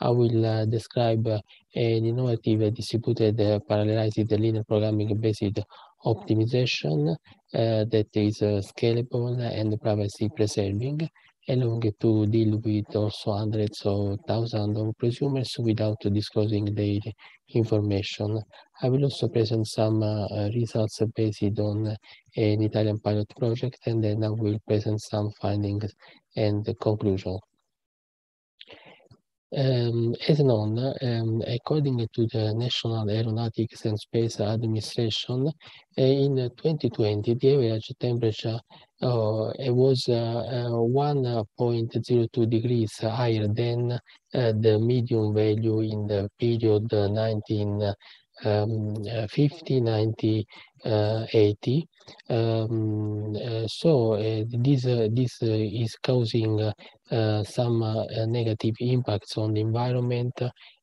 I will uh, describe uh, an innovative distributed uh, parallelized linear programming based optimization that is scalable and privacy preserving along to deal with also hundreds of thousands of prosumers without disclosing their information. I will also present some results based on an Italian pilot project and then I will present some findings and conclusions. Um, as known, um, according to the National Aeronautics and Space Administration, uh, in 2020, the average temperature uh, was uh, 1.02 degrees higher than the medium value in the period 1950, 90, 80. Um, so this this is causing uh, Eh, some uh, negative impacts on the environment,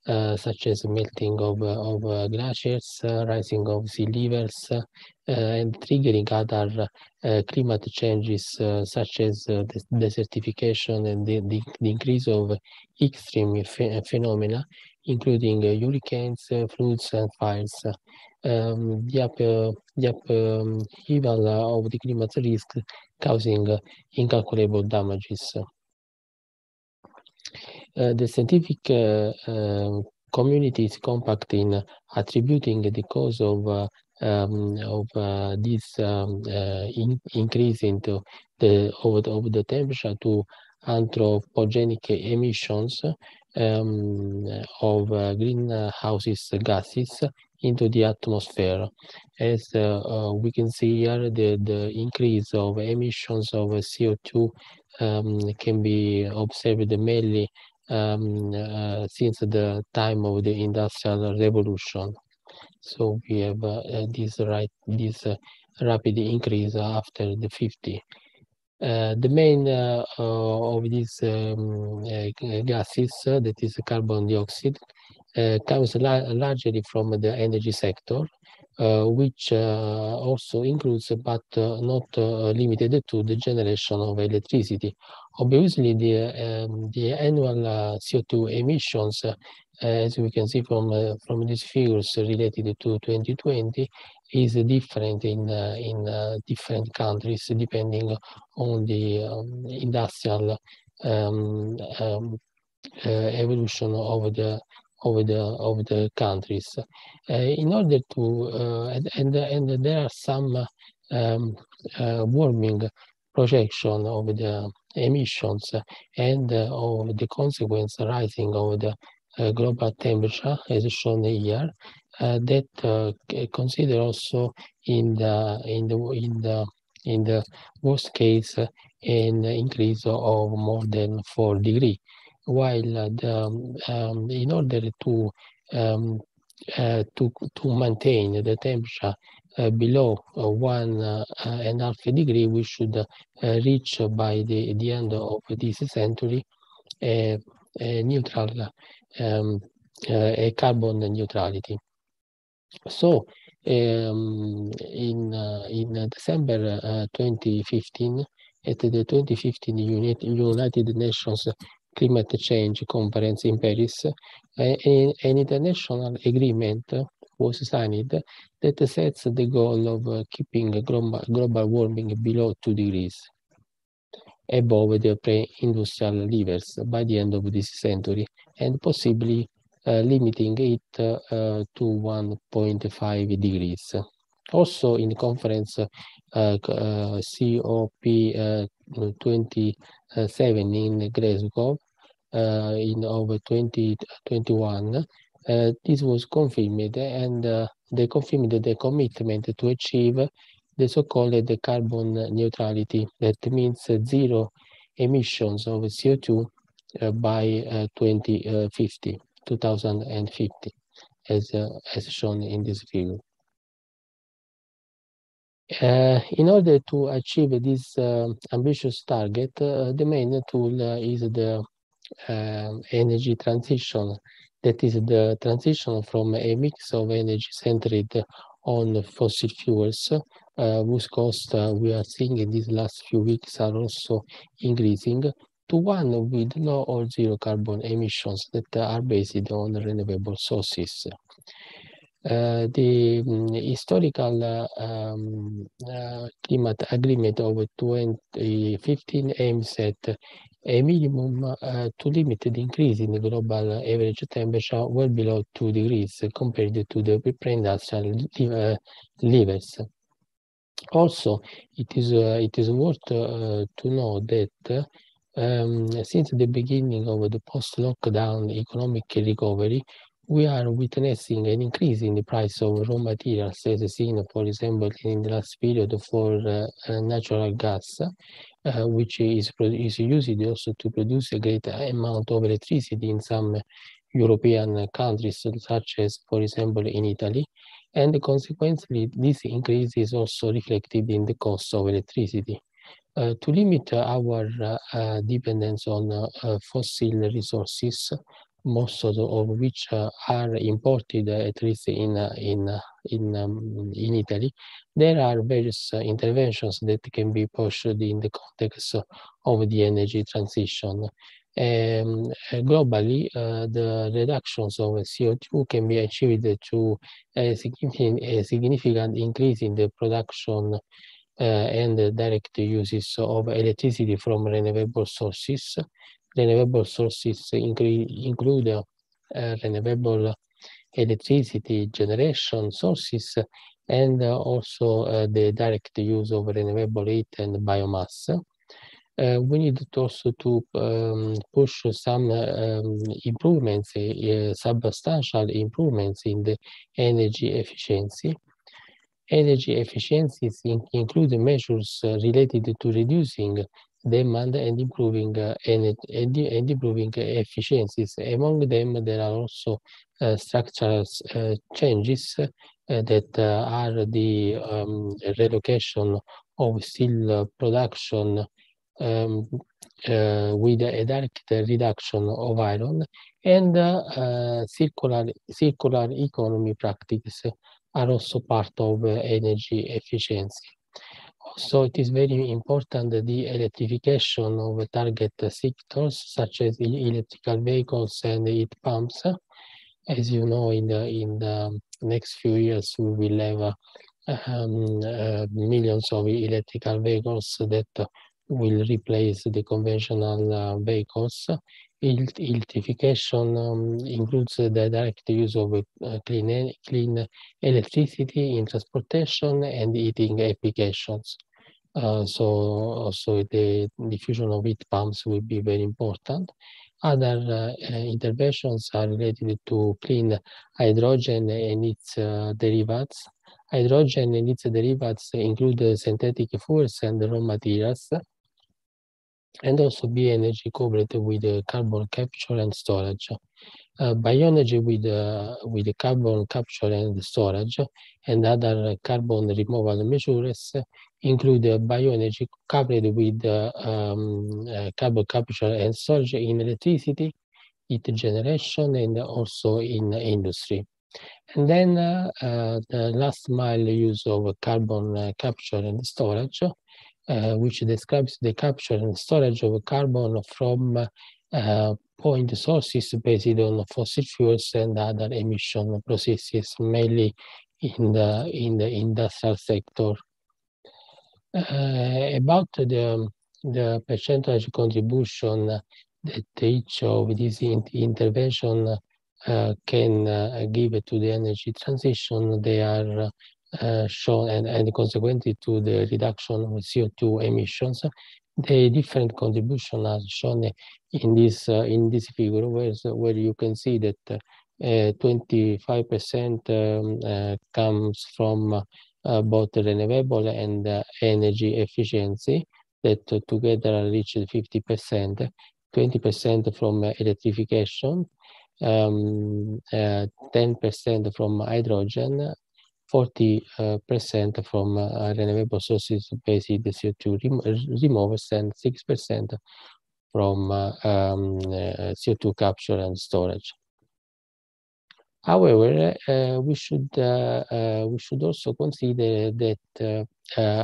uh, such as melting of, of glaciers, rising of sea levels, and triggering other climate changes, such as the desertification and the, the, the increase of extreme ph phenomena, including hurricanes, floods, and fires. Um, the, up, the upheaval um, of the climate risk causing incalculable damages. Uh, the scientific uh, um, community is compact in attributing the cause of um, of uh, this um, uh, in, increase into the of, of the temperature to anthropogenic emissions um, of uh, greenhouse gases into the atmosphere. As we can see here, the, the increase of emissions of CO2 um, can be observed mainly um, uh, since the time of the industrial revolution. So we have uh, this right this uh, rapid increase after the 50. Uh, the main of these um, gases, that is carbon dioxide, comes la largely from the energy sector, which also includes, but not limited to, the generation of electricity. Obviously, the, um, the annual uh, CO2 emissions, uh, as we can see from, uh, from these figures related to 2020, is different in, in different countries depending on the um, industrial um, um evolution of the of the of the countries. Uh, in order to uh, and, and, and there are some um, uh, warming projection of the emissions and of the consequence rising of the global temperature as shown here that consider also in the in the in the in the worst case an increase of more than 4 degree while the, um, in order to um, uh, to to maintain the temperature uh, below uh, one uh, and a half degree, we should reach by the, the end of this century a, a neutral, um, a carbon neutrality. So um, in in December 2015, at the 2015 United Nations Climate Change Conference in Paris, an international agreement was signed that sets the goal of uh, keeping global, warming below 2 degrees above the pre-industrial levels by the end of this century and possibly uh, limiting it uh, to 1.5 degrees. Also in conference uh, uh COP uh, 27 in Glasgow in over 2021, uh, this was confirmed and uh, they confirmed the commitment to achieve the so-called carbon neutrality. That means zero emissions of CO2 uh, by 2050, 2050, as, as shown in this figure. Uh, in order to achieve this uh, ambitious target, uh, the main tool is the energy transition that is the transition from a mix of energy centered on fossil fuels, uh, whose cost uh, we are seeing in these last few weeks are also increasing, to one with low or zero carbon emissions that are based on renewable sources. Uh, the um, historical uh, um, uh, climate agreement of 2015 aims at a minimum uh, to limit the increase in the global average temperature well below 2 degrees compared to the pre-industrial uh, levels. Also, it is is worth to know that um, since the beginning of the post-lockdown economic recovery, we are witnessing an increase in the price of raw materials, as seen, for example, in the last period for uh, uh, natural gas, uh, which is, used also to produce a great amount of electricity in some European countries, such as, for example, in Italy. And consequently, this increase is also reflected in the cost of electricity. Uh, to limit our uh, dependence on fossil resources, most of, the, of which uh, are imported, uh, at least in uh, in in um, in Italy, there are various interventions that can be pushed in the context of the energy transition. Um, globally, the reductions of CO2 can be achieved through a significant, a significant increase in the production uh, and direct uses of electricity from renewable sources, renewable sources include uh, renewable electricity generation sources and uh, also uh, the direct use of renewable heat and biomass. Uh, we need to also to um, push some um, improvements, substantial improvements in the energy efficiency. Energy efficiencies in include measures related to reducing demand and improving uh, and, and, and, improving efficiencies. Among them, there are also uh, structural uh, changes uh, that uh, are the um, relocation of steel production um, uh, with a direct reduction of iron and circular circular economy practices are also part of energy efficiency. So it is very important the electrification of target sectors such as electrical vehicles and heat pumps. As you know, in the in the next few years, we will have um, uh, millions of electrical vehicles that will replace the conventional uh, vehicles. Electrification um, includes the direct use of uh, clean, clean electricity in transportation and heating applications. Uh, so also the diffusion of heat pumps will be very important. Other uh, interventions are related to clean hydrogen and its uh, derivatives. Hydrogen and its derivatives include synthetic fuels and raw materials, and also be energy covered with carbon capture and storage. Uh, bioenergy with uh, with carbon capture and storage and other carbon removal measures include bioenergy coupled with uh, um, uh, carbon capture and storage in electricity, heat generation, and also in industry. And then uh, uh, the last mile use of carbon capture and storage, which describes the capture and storage of carbon from point sources based on fossil fuels and other emission processes, mainly in the in the industrial sector. Uh, about the the percentage contribution that each of these in intervention uh, can uh, give to the energy transition, they are uh, shown and, and consequently to the reduction of CO2 emissions the different contribution are shown in this uh, in this figure, where where you can see that 25% uh, um, uh, comes from uh, both renewable and energy efficiency that together reach 50%, 20% from electrification, 10% um, from hydrogen, 40% uh, from uh, renewable sources based CO2 rem removers and 6% from uh, um, CO2 capture and storage. However, uh, we should uh, uh, we should also consider that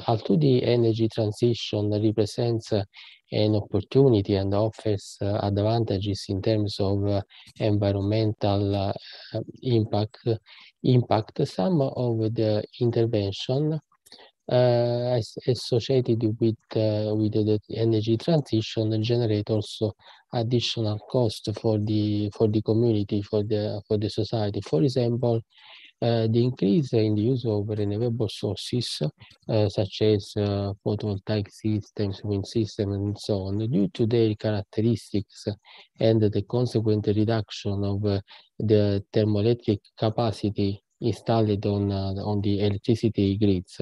although the energy transition represents an opportunity and offers advantages in terms of environmental impact, impact, some of the intervention uh, associated with uh, with the energy transition generate also additional cost for the for the community for the for the society. For example uh, the increase in the use of renewable sources such as photovoltaic systems wind systems and so on due to their characteristics and the consequent reduction of the thermoelectric capacity installed on on the electricity grids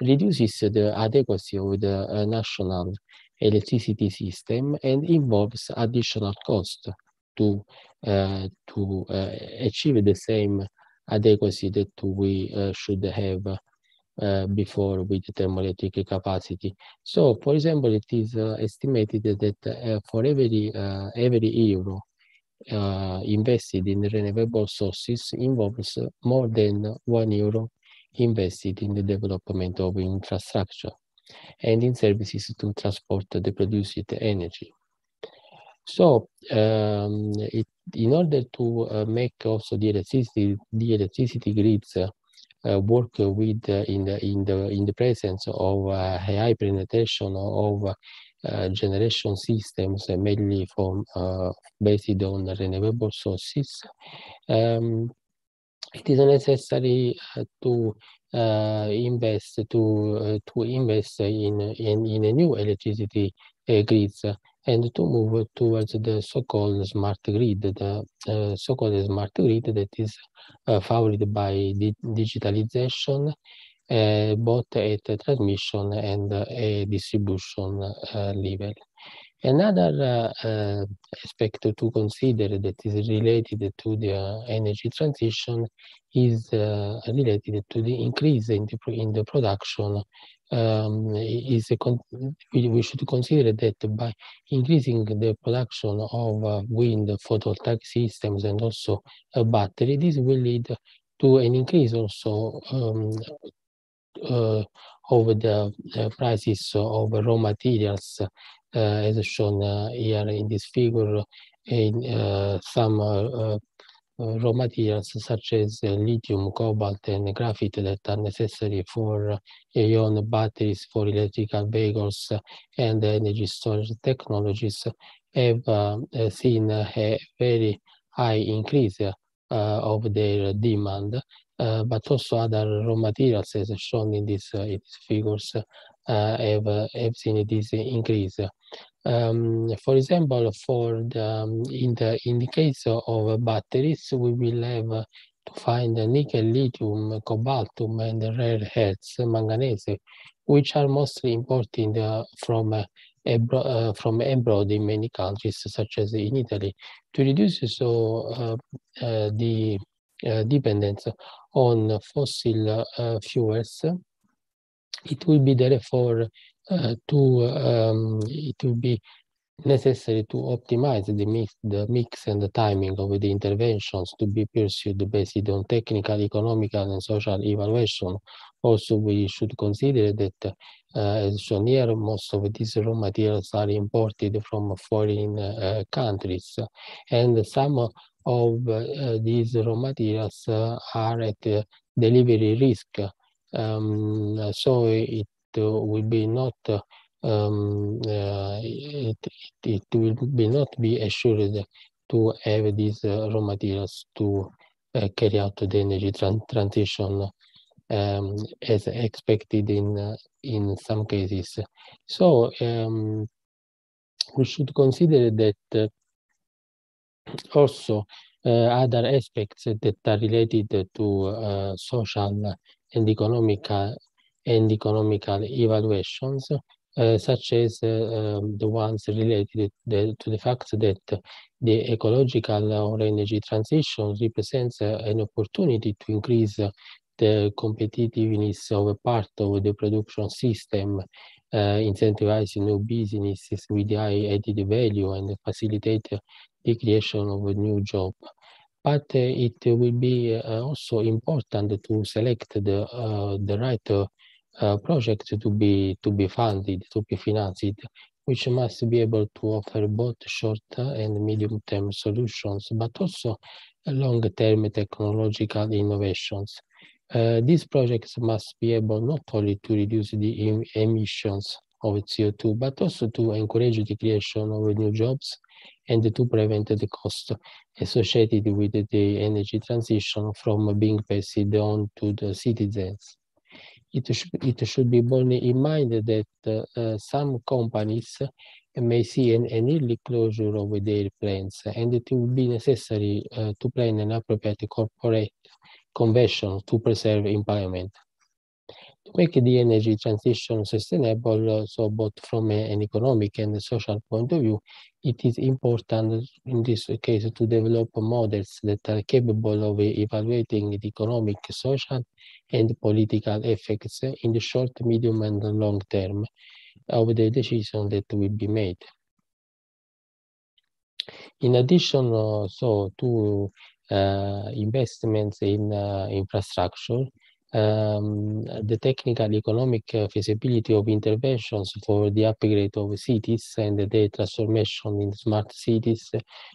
reduces the adequacy of the uh, national electricity system and involves additional cost to uh, to uh, achieve the same adequacy that we uh, should have uh, before with the thermoelectric capacity. So, for example, it is uh, estimated that for every every euro invested in renewable sources involves more than one euro invested in the development of infrastructure and in services to transport the produced energy. So, um, it, in order to uh, make also the electricity, the electricity grids uh, uh, work with uh, in the in the in the presence of uh, high penetration of uh, generation systems, mainly from based on renewable sources, um, it is necessary uh, to uh, invest to uh, to invest in, in in a new electricity grids and to move towards the so-called smart grid, the uh, so-called smart grid that is uh, favored by di digitalization, uh, both at transmission and distribution level. Another uh, uh, aspect to consider that is related to the uh, energy transition is uh, related to the increase in the, in the production. Um, is we, should consider that by increasing the production of uh, wind photovoltaic systems and also a battery, this will lead to an increase also um, uh, of the prices of raw materials uh, Uh, as shown uh, here in this figure, in uh, some uh, uh, raw materials such as lithium, cobalt, and graphite that are necessary for ion batteries for electrical vehicles and energy storage technologies have um, seen a very high increase of their demand, but also other raw materials as shown in, this, in these figures have, have seen this increase. Um, for example, for the, um, in the in the case of batteries, we will have to find nickel, lithium, cobaltum, and rare earths, manganese, which are mostly imported uh, from uh, uh, from abroad in many countries, such as in Italy, to reduce so uh, uh, the uh, dependence on fossil fuels it will be therefore uh, to um, it will be necessary to optimize the mix, the mix and the timing of the interventions to be pursued based on technical, economical, and social evaluation. Also, we should consider that, uh, as shown here, most of these raw materials are imported from foreign uh, countries, and some of uh, these raw materials uh, are at delivery risk um, so it uh, will be not um, uh, it, it, will be not be assured to have these uh, raw materials to carry out the energy tran transition um, as expected in in some cases. So um, we should consider that also uh, other aspects that are related to uh, social and economical and economical evaluations, uh, such as uh, um, the ones related the, to the fact that the ecological or energy transition represents uh, an opportunity to increase the competitiveness of a part of the production system, uh, incentivizing new businesses with high added value and facilitate the creation of a new job. But it will be uh, also important to select the uh, the right uh, project to be to be funded, to be financed, which must be able to offer both short and medium term solutions, but also long term technological innovations. Uh, these projects must be able not only to reduce the em emissions of CO2, but also to encourage the creation of new jobs and to prevent the cost associated with the energy transition from being passed on to the citizens. It, sh it should be borne in mind that uh, some companies may see an, an, early closure of their plants and it will be necessary uh, to plan an appropriate corporate conversion to preserve environment. To make the energy transition sustainable, so both from an economic and social point of view, it is important in this case to develop models that are capable of evaluating the economic, social, and political effects in the short, medium, and long term of the decision that will be made. In addition, uh, so to uh, investments in uh, infrastructure, um, the technical economic feasibility of interventions for the upgrade of cities and the transformation in smart cities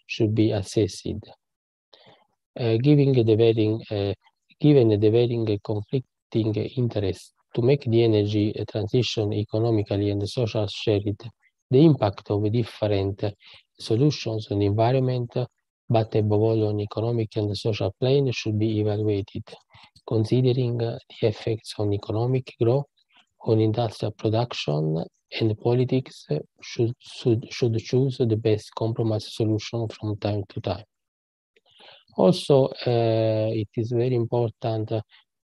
should be assessed. Uh, given the varying, uh, given the varying conflicting interests to make the energy transition economically and social shared, the impact of different solutions on the environment but above all on economic and social plane should be evaluated, considering the effects on economic growth, on industrial production, and politics should, should, should choose the best compromise solution from time to time. Also, uh, it is very important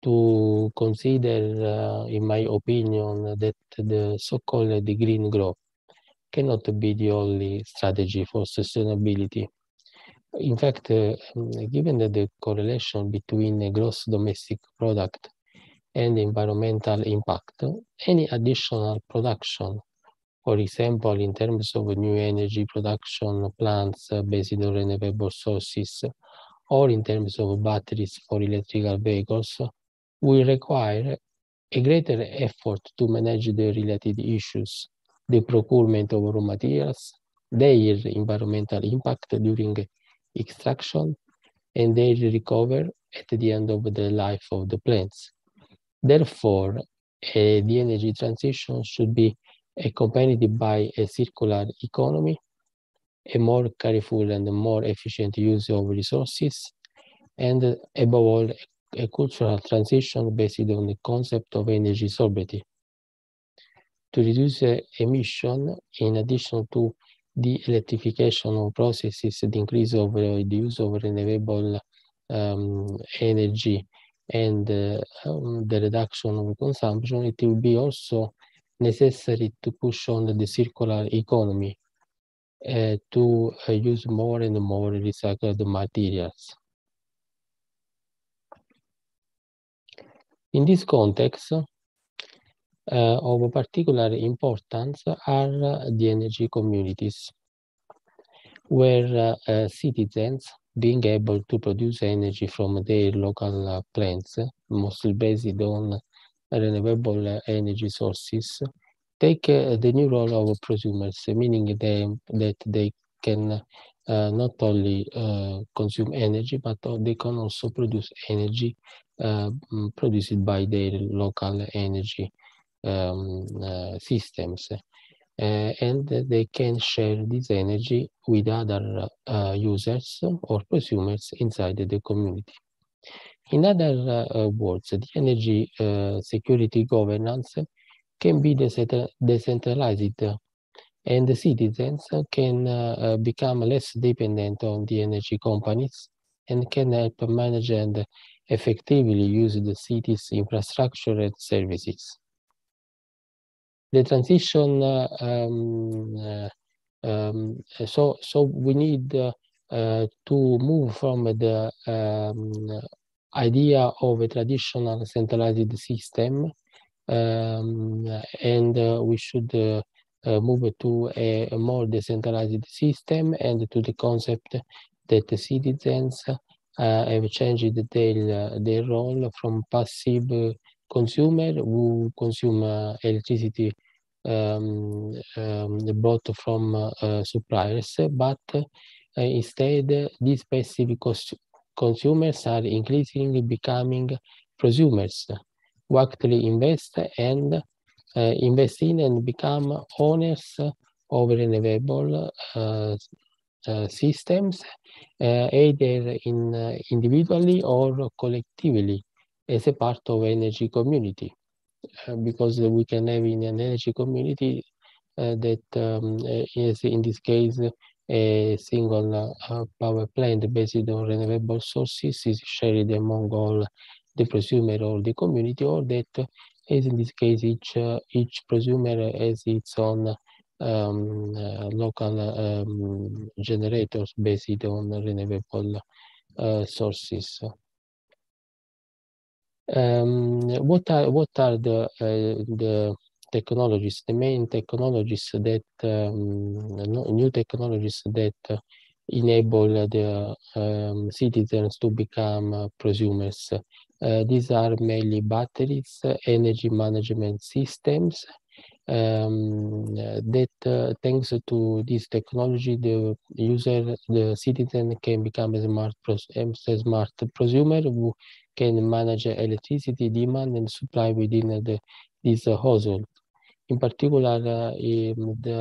to consider, uh, in my opinion, that the so-called green growth cannot be the only strategy for sustainability in fact, uh, given that the correlation between the gross domestic product and environmental impact, any additional production, for example, in terms of new energy production plants uh, based on renewable sources, or in terms of batteries for electrical vehicles, will require a greater effort to manage the related issues, the procurement of raw materials, their environmental impact during extraction, and they recover at the end of the life of the plants. Therefore, the energy transition should be accompanied by a circular economy, a more careful and more efficient use of resources, and above all, a cultural transition based on the concept of energy sobriety. To reduce uh, emission, in addition to the electrification of processes, the increase of the use of renewable um, energy, and uh, um, the reduction of consumption, it will be also necessary to push on the circular economy uh, to uh, use more and more recycled materials. In this context, of particular importance are the energy communities, where uh, citizens being able to produce energy from their local plants, mostly based on renewable energy sources, take the new role of prosumers, meaning they, that they can uh, not only uh, consume energy, but they can also produce energy uh, produced by their local energy um, systems. Uh, and they can share this energy with other uh, users or consumers inside the community. In other words, the energy security governance can be decentralized and the citizens can uh, become less dependent on the energy companies and can help manage and effectively use the city's infrastructure and services the transition uh, um, uh, um, so so we need uh, to move from the um, idea of a traditional centralized system um, and we should uh, move to a, a, more decentralized system and to the concept that the citizens have changed their, their role from passive consumer who consume electricity um, um, bought from uh, suppliers, but uh, instead these passive cons consumers are increasingly becoming prosumers who actually invest and uh, invest in and become owners of renewable uh, uh, systems, uh, either in individually or collectively as a part of energy community. Uh, because we can have in an energy community uh, that um, is in this case a single uh, power plant based on renewable sources is shared among all the prosumer or the community or that as in this case each each prosumer has its own um, uh, local um, generators based on renewable uh, sources. Um, what are what are the uh, the technologies, the main technologies that um, new technologies that uh, enable the um, citizens to become uh, prosumers. Uh, these are mainly batteries, energy management systems, um, that uh, thanks to this technology, the user, the citizen can become a smart, pros a smart prosumer who can manage electricity demand and supply within the, this household. In particular, uh, the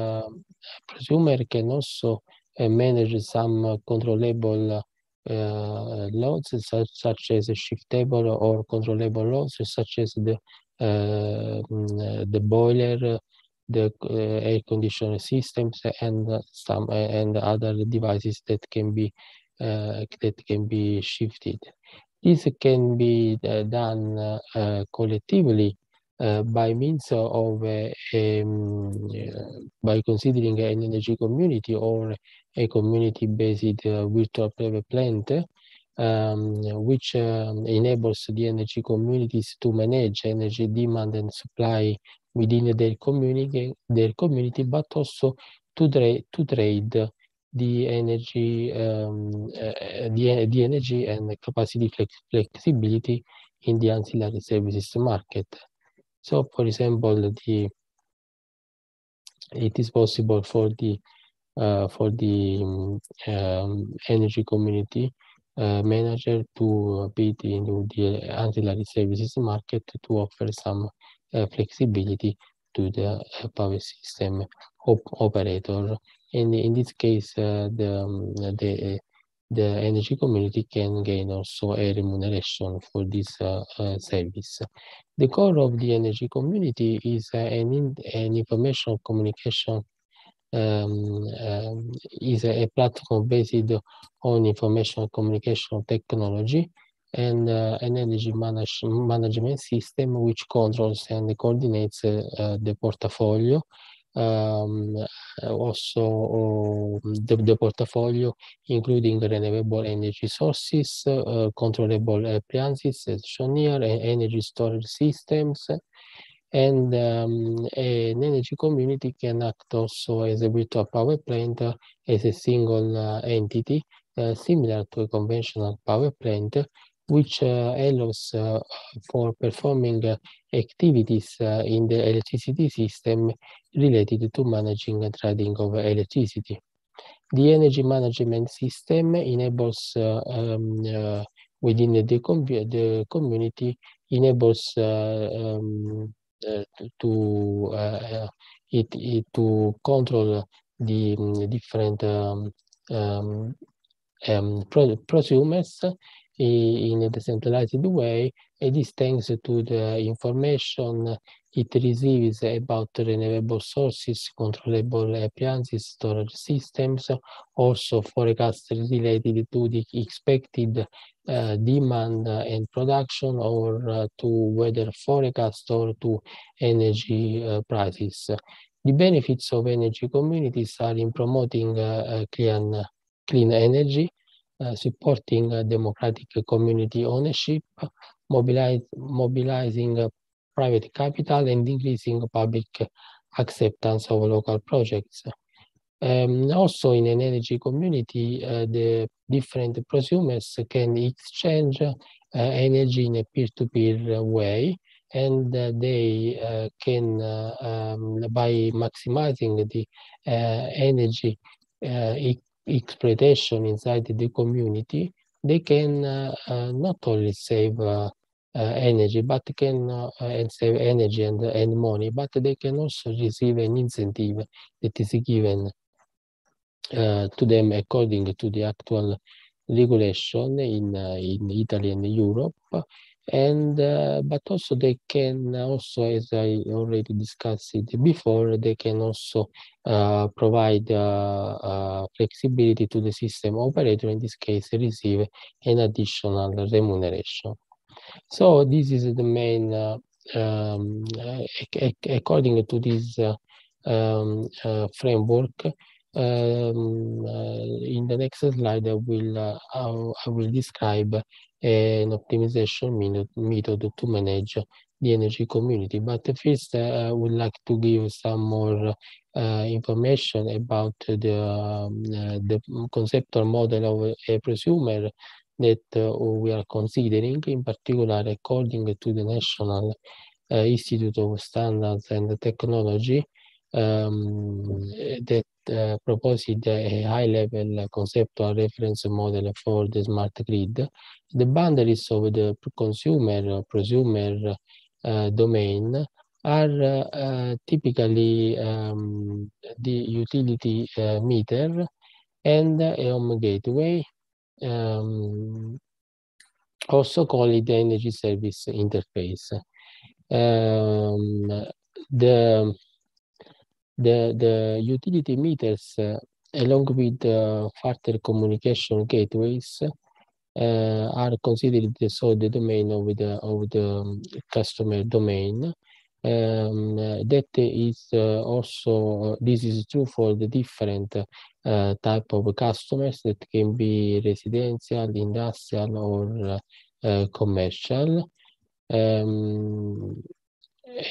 prosumer can also uh, manage some controllable uh, loads such, such as shiftable or controllable loads such as the uh, the boiler, the uh, air conditioner systems, and some and other devices that can be that can be shifted. This can be done collectively uh, by means of uh, um, uh, by considering an energy community or a community-based virtual private plant um, which um, enables the energy communities to manage energy demand and supply within their community, their community, but also to, to trade the energy, um, uh, the, the energy and capacity flex flexibility in the ancillary services market. So, for example, the it is possible for the uh, for the um, energy community uh, manager to bid into the ancillary services market to offer some uh, flexibility to the uh, power system op operator. And in this case, uh, the, um, the, the energy community can gain also a remuneration for this uh, uh, service. The core of the energy community is an, in, an information communication um, um, is a, a, platform based on information communication technology and uh, an energy manage, management system which controls and coordinates uh, uh, the portfolio. Um, also, the, the, portfolio, including renewable energy sources, uh, controllable appliances, as shown here, energy storage systems, and um, an energy community can act also as a virtual power plant uh, as a single uh, entity, uh, similar to a conventional power plant, which allows for performing activities in the electricity system related to managing and trading of electricity. The energy management system enables um, within the, com the community enables um, to it, it, to control the um, different um, um, um prosumers in a decentralized way, and this thanks to the information it receives about renewable sources, controllable appliances, storage systems, also forecasts related to the expected uh, demand and production or uh, to weather forecast or to energy uh, prices. The benefits of energy communities are in promoting uh, clean, clean energy, supporting democratic community ownership, mobilize, mobilizing private capital and increasing public acceptance of local projects. Um, also, in an energy community, uh, the different prosumers can exchange uh, energy in a peer-to-peer way, and uh, they uh, can, uh, um, by maximizing the uh, energy exploitation inside the community, they can uh, uh, not only save uh, energy, but can and save energy and, and money, but they can also receive an incentive that is given uh, to them according to the actual regulation in uh, in Italy and Europe. And uh, but also they can also, as I already discussed it before, they can also provide flexibility to the system operator. In this case, receive an additional remuneration. So this is the main, uh, um, according to this uh, um, uh, framework, um, uh, in the next slide, I will uh, I will describe an optimization method to manage the energy community. But first, uh, I would like to give some more uh, information about the, um, uh, the conceptual model of a prosumer that uh, we are considering, in particular according to the National Institute of Standards and Technology, um, that proposed a high-level conceptual reference model for the smart grid. The boundaries of the consumer, prosumer uh, domain are uh, typically um, the utility uh, meter and a home gateway, um, also called the energy service interface. Um, the the, the utility meters, uh, along with the further communication gateways, uh, are considered so the domain of the of the um, customer domain. Um, that is uh, also this is true for the different uh, type of customers that can be residential, industrial, or uh, commercial. Um,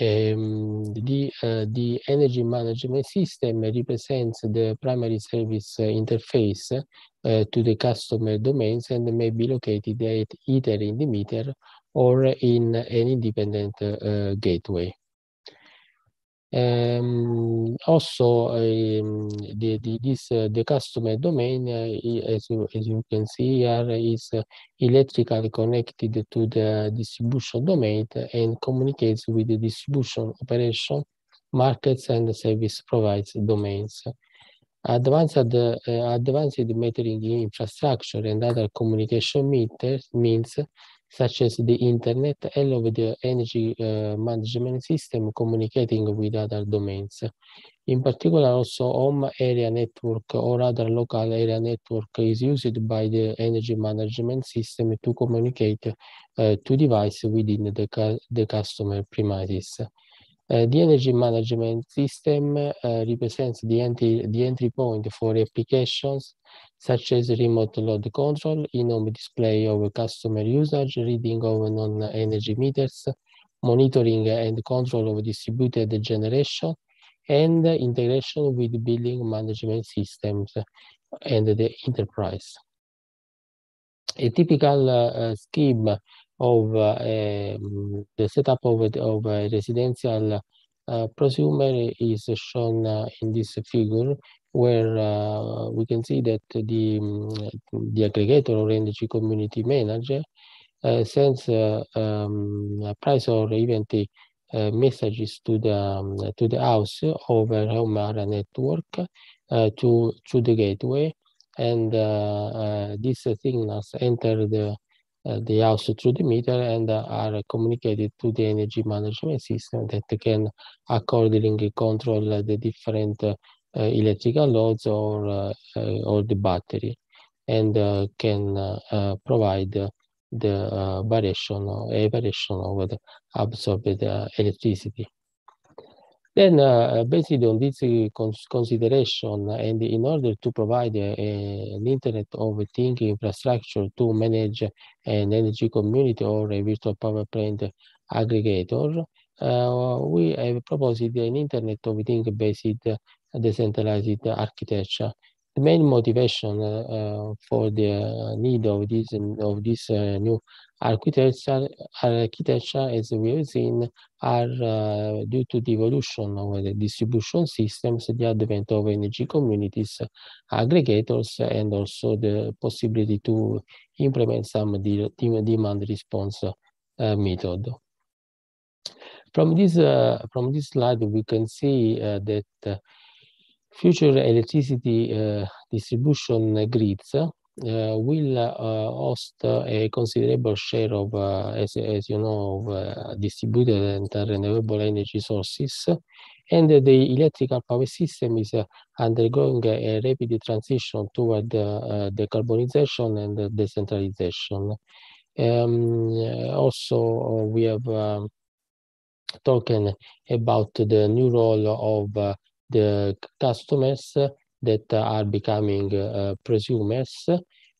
um, the, uh, the energy management system represents the primary service interface uh, to the customer domains and may be located at either in the meter or in an independent uh, gateway. Um, also, um, the, customer domain, as, you, can see here, is electrically connected to the distribution domain and communicates with the distribution operation, markets, and service provides domains. Advanced, advanced metering infrastructure and other communication meters means such as the internet, allow the energy uh, management system communicating with other domains. In particular, also home area network or other local area network is used by the energy management system to communicate uh, to devices within the, the customer premises. The energy management system uh, represents the entry, the entry point for applications such as remote load control, in-home display of customer usage, reading of non-energy meters, monitoring and control of distributed generation, and integration with building management systems and the enterprise. A typical uh, scheme of um, the setup of, of a residential uh, prosumer is shown uh, in this figure where uh, we can see that the, um, the aggregator or energy community manager uh, sends uh, um, price or event uh, messages to the um, to the house over home area network to to the gateway, and these signals enter the uh, the house through the meter and uh, are communicated to the energy management system that can accordingly control uh, the different uh, uh, electrical loads or uh, or the battery and can provide the variation or a variation of the absorbed electricity. Then, uh, based on this uh, consideration, and in order to provide a, a, an Internet of Things infrastructure to manage an energy community or a virtual power plant aggregator, uh, we have proposed an Internet of Things based decentralized architecture. The main motivation uh, for the need of this of this uh, new architecture, architecture, as we have seen, are uh, due to the evolution of the distribution systems, the advent of energy communities, aggregators, and also the possibility to implement some de demand response uh, method. From this, uh, from this slide, we can see uh, that uh, future electricity distribution grids uh, will uh, host a considerable share of, uh, as, as you know, of distributed and renewable energy sources. And the electrical power system is undergoing a rapid transition toward the decarbonization and decentralization. Um, also, we have um, talking about the new role of uh, the customers that are becoming uh, prosumers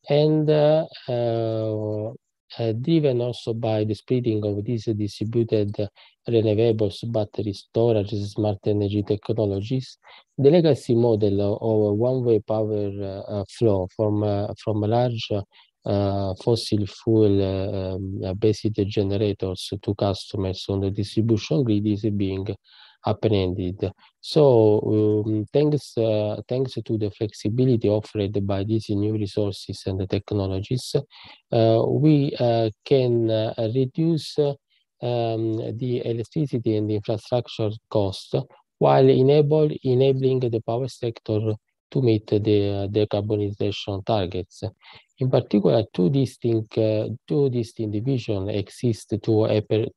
and uh, uh, driven also by the spreading of these distributed renewables, battery storage, smart energy technologies, the legacy model of one-way power uh, flow from uh, from large uh, fossil fuel um, based generators to customers on the distribution grid is being apprehended. So um, thanks, uh, thanks to the flexibility offered by these new resources and the technologies, uh, we uh, can uh, reduce um, the electricity and infrastructure cost while enable, enabling the power sector to meet the decarbonization targets. In particular, two distinct, uh, two distinct divisions exist to,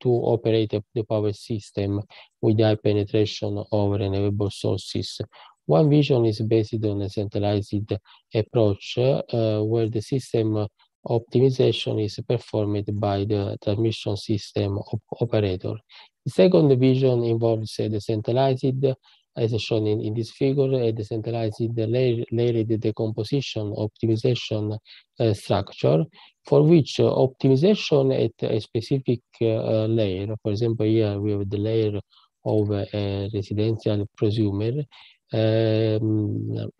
to operate the power system with high penetration of renewable sources. One vision is based on a centralized approach uh, where the system optimization is performed by the transmission system op operator. The second vision involves a decentralized as shown in, in this figure, a decentralized layer, layered decomposition optimization uh, structure for which uh, optimization at a specific uh, layer, for example, here we have the layer of a residential prosumer, um,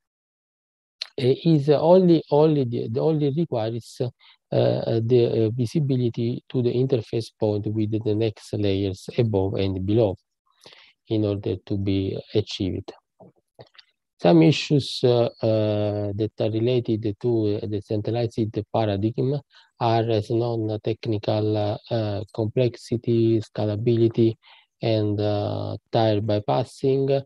is only only the, the only requires uh, the uh, visibility to the interface point with the next layers above and below in order to be achieved. Some issues uh, uh, that are related to the centralized paradigm are as non-technical uh, complexity, scalability, and tier bypassing,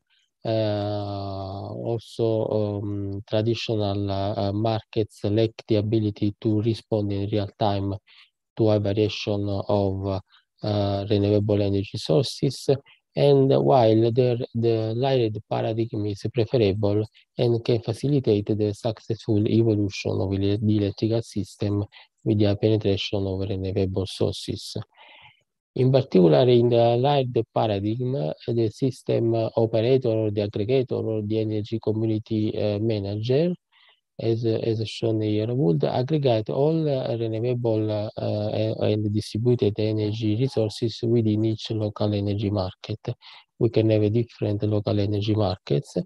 uh, also um, traditional uh, markets lack the ability to respond in real time to a variation of renewable energy sources and while the, the layered paradigm is preferable and can facilitate the successful evolution of the electrical system with the penetration of renewable sources. In particular, in the layered paradigm, the system operator or the aggregator or the energy community uh, manager as, as shown here, would aggregate all uh, renewable uh, and distributed energy resources within each local energy market. We can have different local energy markets,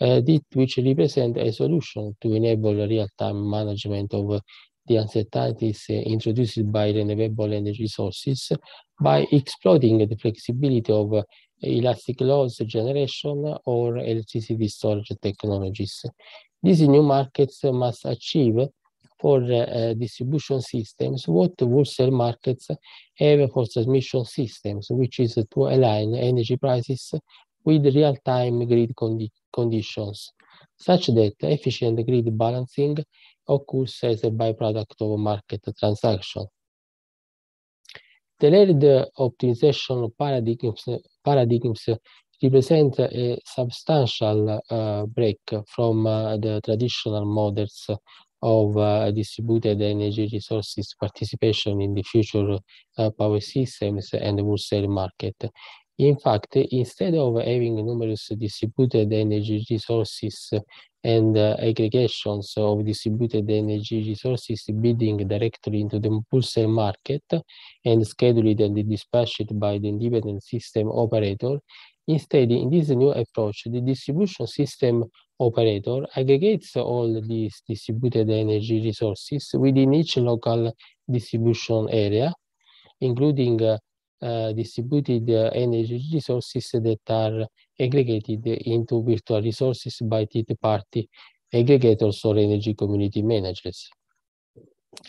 uh, which represent a solution to enable real-time management of the uncertainties introduced by renewable energy sources by exploiting the flexibility of elastic loss generation or electricity storage technologies. These new markets must achieve for uh, distribution systems what wholesale markets have for transmission systems, which is to align energy prices with real-time grid condi conditions, such that efficient grid balancing occurs as a byproduct of market transaction. The layered optimization paradigms, paradigms represent a substantial uh, break from uh, the traditional models of uh, distributed energy resources participation in the future power systems and wholesale market. In fact, instead of having numerous distributed energy resources and uh, aggregations of distributed energy resources bidding directly into the wholesale market and scheduled and dispatched by the independent system operator, Instead, in this new approach, the distribution system operator aggregates all these distributed energy resources within each local distribution area, including uh, uh, distributed uh, energy resources that are aggregated into virtual resources by third-party aggregators or energy community managers,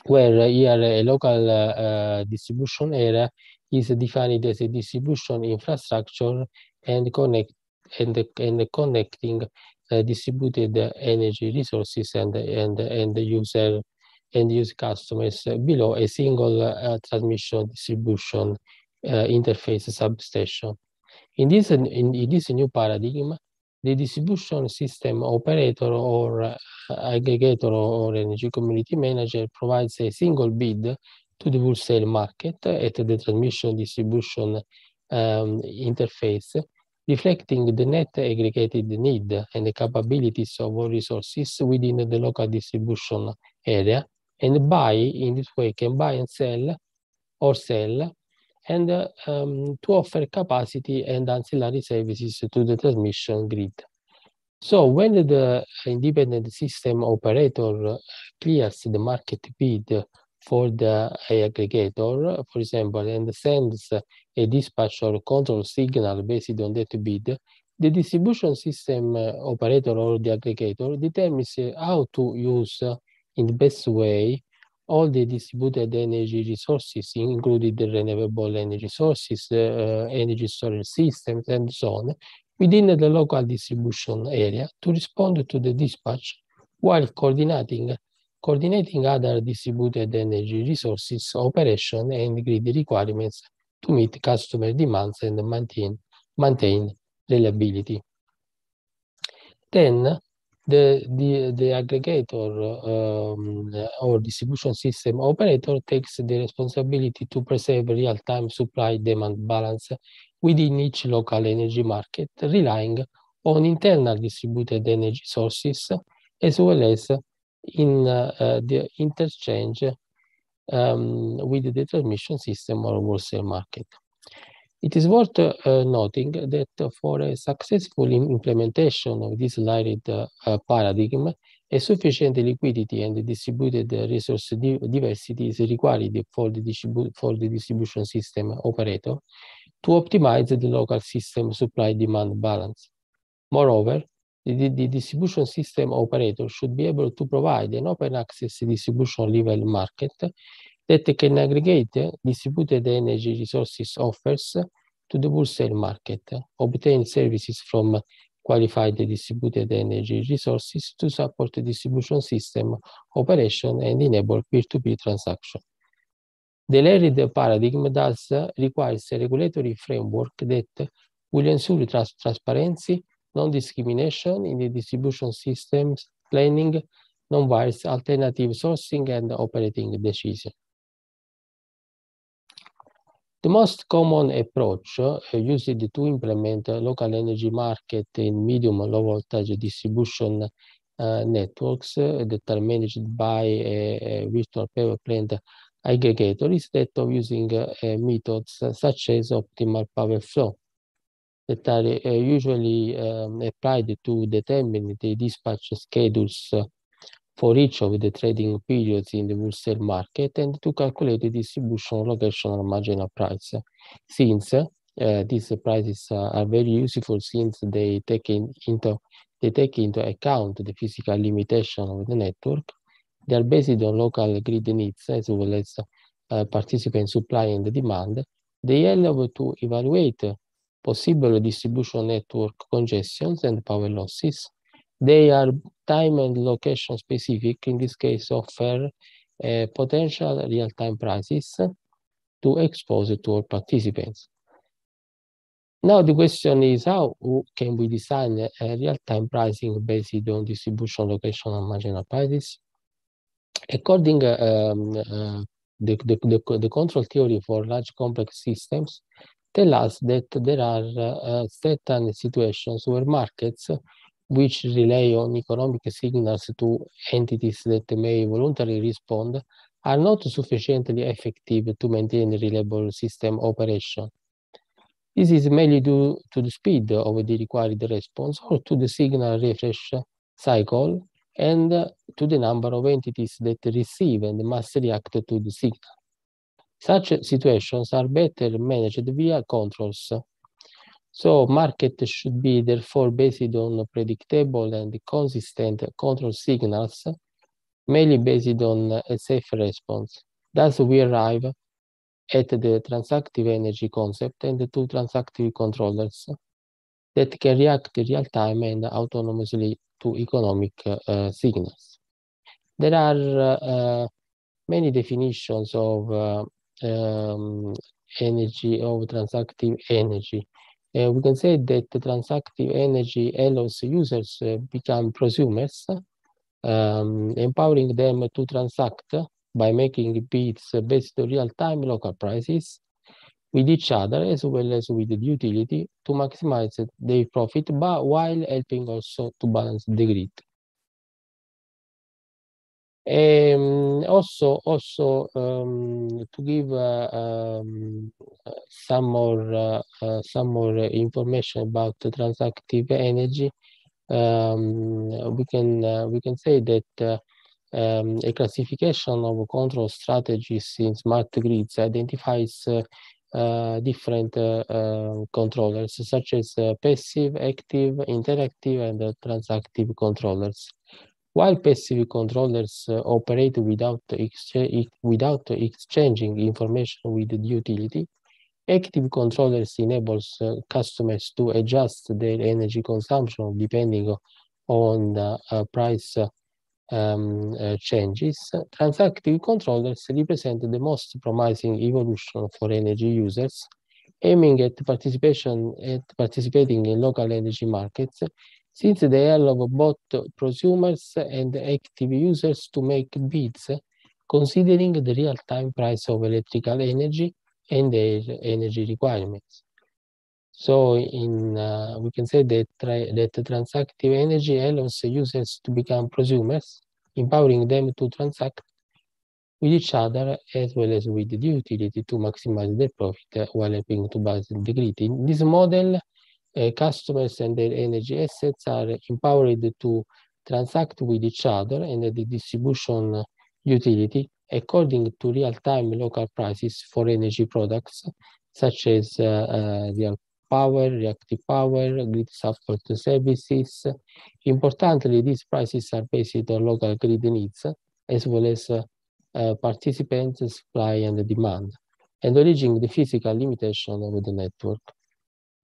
where here a local uh, distribution area is defined as a distribution infrastructure and connect and, and connecting uh, distributed energy resources and and and user and use customers below a single uh, transmission distribution uh, interface substation. In this in, in, this new paradigm, the distribution system operator or uh, aggregator or energy community manager provides a single bid to the wholesale market at the transmission distribution um, interface reflecting the net aggregated need and the capabilities of all resources within the local distribution area, and buy in this way can buy and sell or sell and um, to offer capacity and ancillary services to the transmission grid. So when the independent system operator clears the market bid for the aggregator, for example, and sends a dispatch or control signal based on that bid, the distribution system uh, operator or the aggregator determines uh, how to use uh, in the best way all the distributed energy resources, including the renewable energy sources, uh, energy storage systems, and so on, within the local distribution area to respond to the dispatch while coordinating coordinating other distributed energy resources, operation, and grid requirements to meet customer demands and maintain, maintain reliability. Then the, the, the aggregator um, or distribution system operator takes the responsibility to preserve real-time supply-demand balance within each local energy market, relying on internal distributed energy sources as well as in uh, the interchange um, with the transmission system or wholesale market. It is worth uh, noting that for a successful implementation of this layered uh, paradigm, a sufficient liquidity and distributed resource di diversity is required for the, for the distribution system operator to optimize the local system supply-demand balance. Moreover, the, the, distribution system operator should be able to provide an open access distribution level market that can aggregate distributed energy resources offers to the wholesale market, obtain services from qualified distributed energy resources to support the distribution system operation and enable peer-to-peer -peer transaction. The layered paradigm thus requires a regulatory framework that will ensure trans transparency, non-discrimination in the distribution systems planning, non-biased alternative sourcing and operating decision. The most common approach uh, used to implement a local energy market in medium low voltage distribution uh, networks uh, that are managed by a, a, virtual power plant aggregator is that of using uh, methods such as optimal power flow that are uh, usually um, applied to determine the dispatch schedules for each of the trading periods in the wholesale market and to calculate the distribution location, locational marginal price. Since uh, these prices uh, are very useful since they take in, into they take into account the physical limitation of the network. They are based on local grid needs as well as uh, participant supply and demand. They allow to evaluate possible distribution network congestions and power losses they are time and location specific, in this case offer uh, potential real-time prices to expose to all participants. Now the question is how can we design a real-time pricing based on distribution, location, and marginal prices? According um, uh, the, the, the, the, control theory for large complex systems tell us that there are uh, certain situations where markets which rely on economic signals to entities that may voluntarily respond, are not sufficiently effective to maintain reliable system operation. This is mainly due to the speed of the required response or to the signal refresh cycle and to the number of entities that receive and must react to the signal. Such situations are better managed via controls. So market should be therefore based on predictable and consistent control signals, mainly based on a safe response. Thus we arrive at the transactive energy concept and the two transactive controllers that can react real time and autonomously to economic uh, signals. There are uh, many definitions of uh, um, energy, of transactive energy. Uh, we can say that the transactive energy allows users uh, become prosumers, um, empowering them to transact by making bids based on real-time local prices with each other as well as with the utility to maximize their profit but while helping also to balance the grid. Um, also, also um, to give uh, um, some more uh, uh, some more information about the transactive energy, um, we can uh, we can say that um, a classification of control strategies in smart grids identifies different controllers such as passive, active, interactive, and transactive controllers. While passive controllers uh, operate without, without exchanging information with the utility, active controllers enables uh, customers to adjust their energy consumption depending on the uh, price um, uh, changes. Transactive controllers represent the most promising evolution for energy users, aiming at participation at participating in local energy markets since they allow both prosumers and active users to make bids considering the real-time price of electrical energy and their energy requirements. So in, uh, we can say that, that transactive energy allows users to become prosumers, empowering them to transact with each other as well as with the utility to maximize their profit while helping to balance the grid. In this model, uh, customers and their energy assets are empowered to transact with each other and the distribution utility according to real-time local prices for energy products such as uh, uh, real power, reactive power, grid support services. Importantly, these prices are based on local grid needs as well as uh, uh, participants, supply and demand, and originating the physical limitation of the network.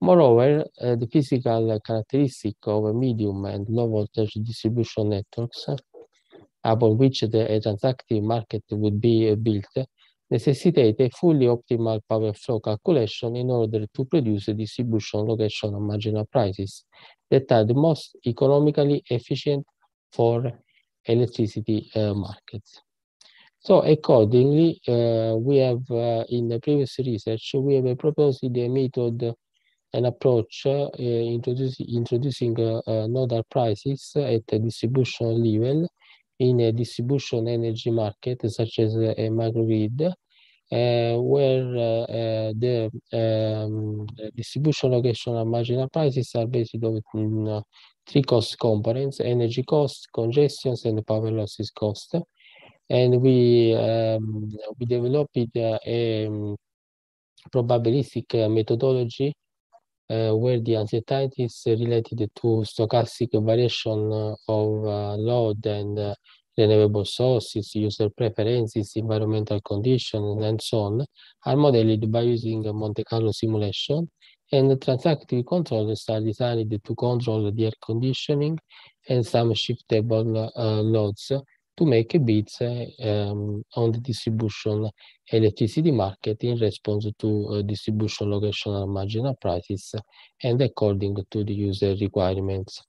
Moreover, uh, the physical characteristic of medium and low voltage distribution networks upon which the transactive market would be built necessitate a fully optimal power flow calculation in order to produce a distribution location of marginal prices that are the most economically efficient for electricity uh, markets. So accordingly, uh, we have uh, in the previous research, we have proposed a method an approach uh, introducing, uh, nodal prices at a distribution level in a distribution energy market such as a microgrid, uh, where uh, the um, distribution location and marginal prices are based on three cost components, energy cost, congestions, and power losses cost. And we, um, we developed a um, probabilistic methodology uh, where the uncertainty is related to stochastic variation uh, of uh, load and renewable sources, user preferences, environmental conditions, and so on, are modeled by using Monte Carlo simulation, and the transactive controllers are designed to control the air conditioning and some shiftable uh, loads to make bids um, on the distribution electricity market in response to uh, distribution location and marginal prices and according to the user requirements.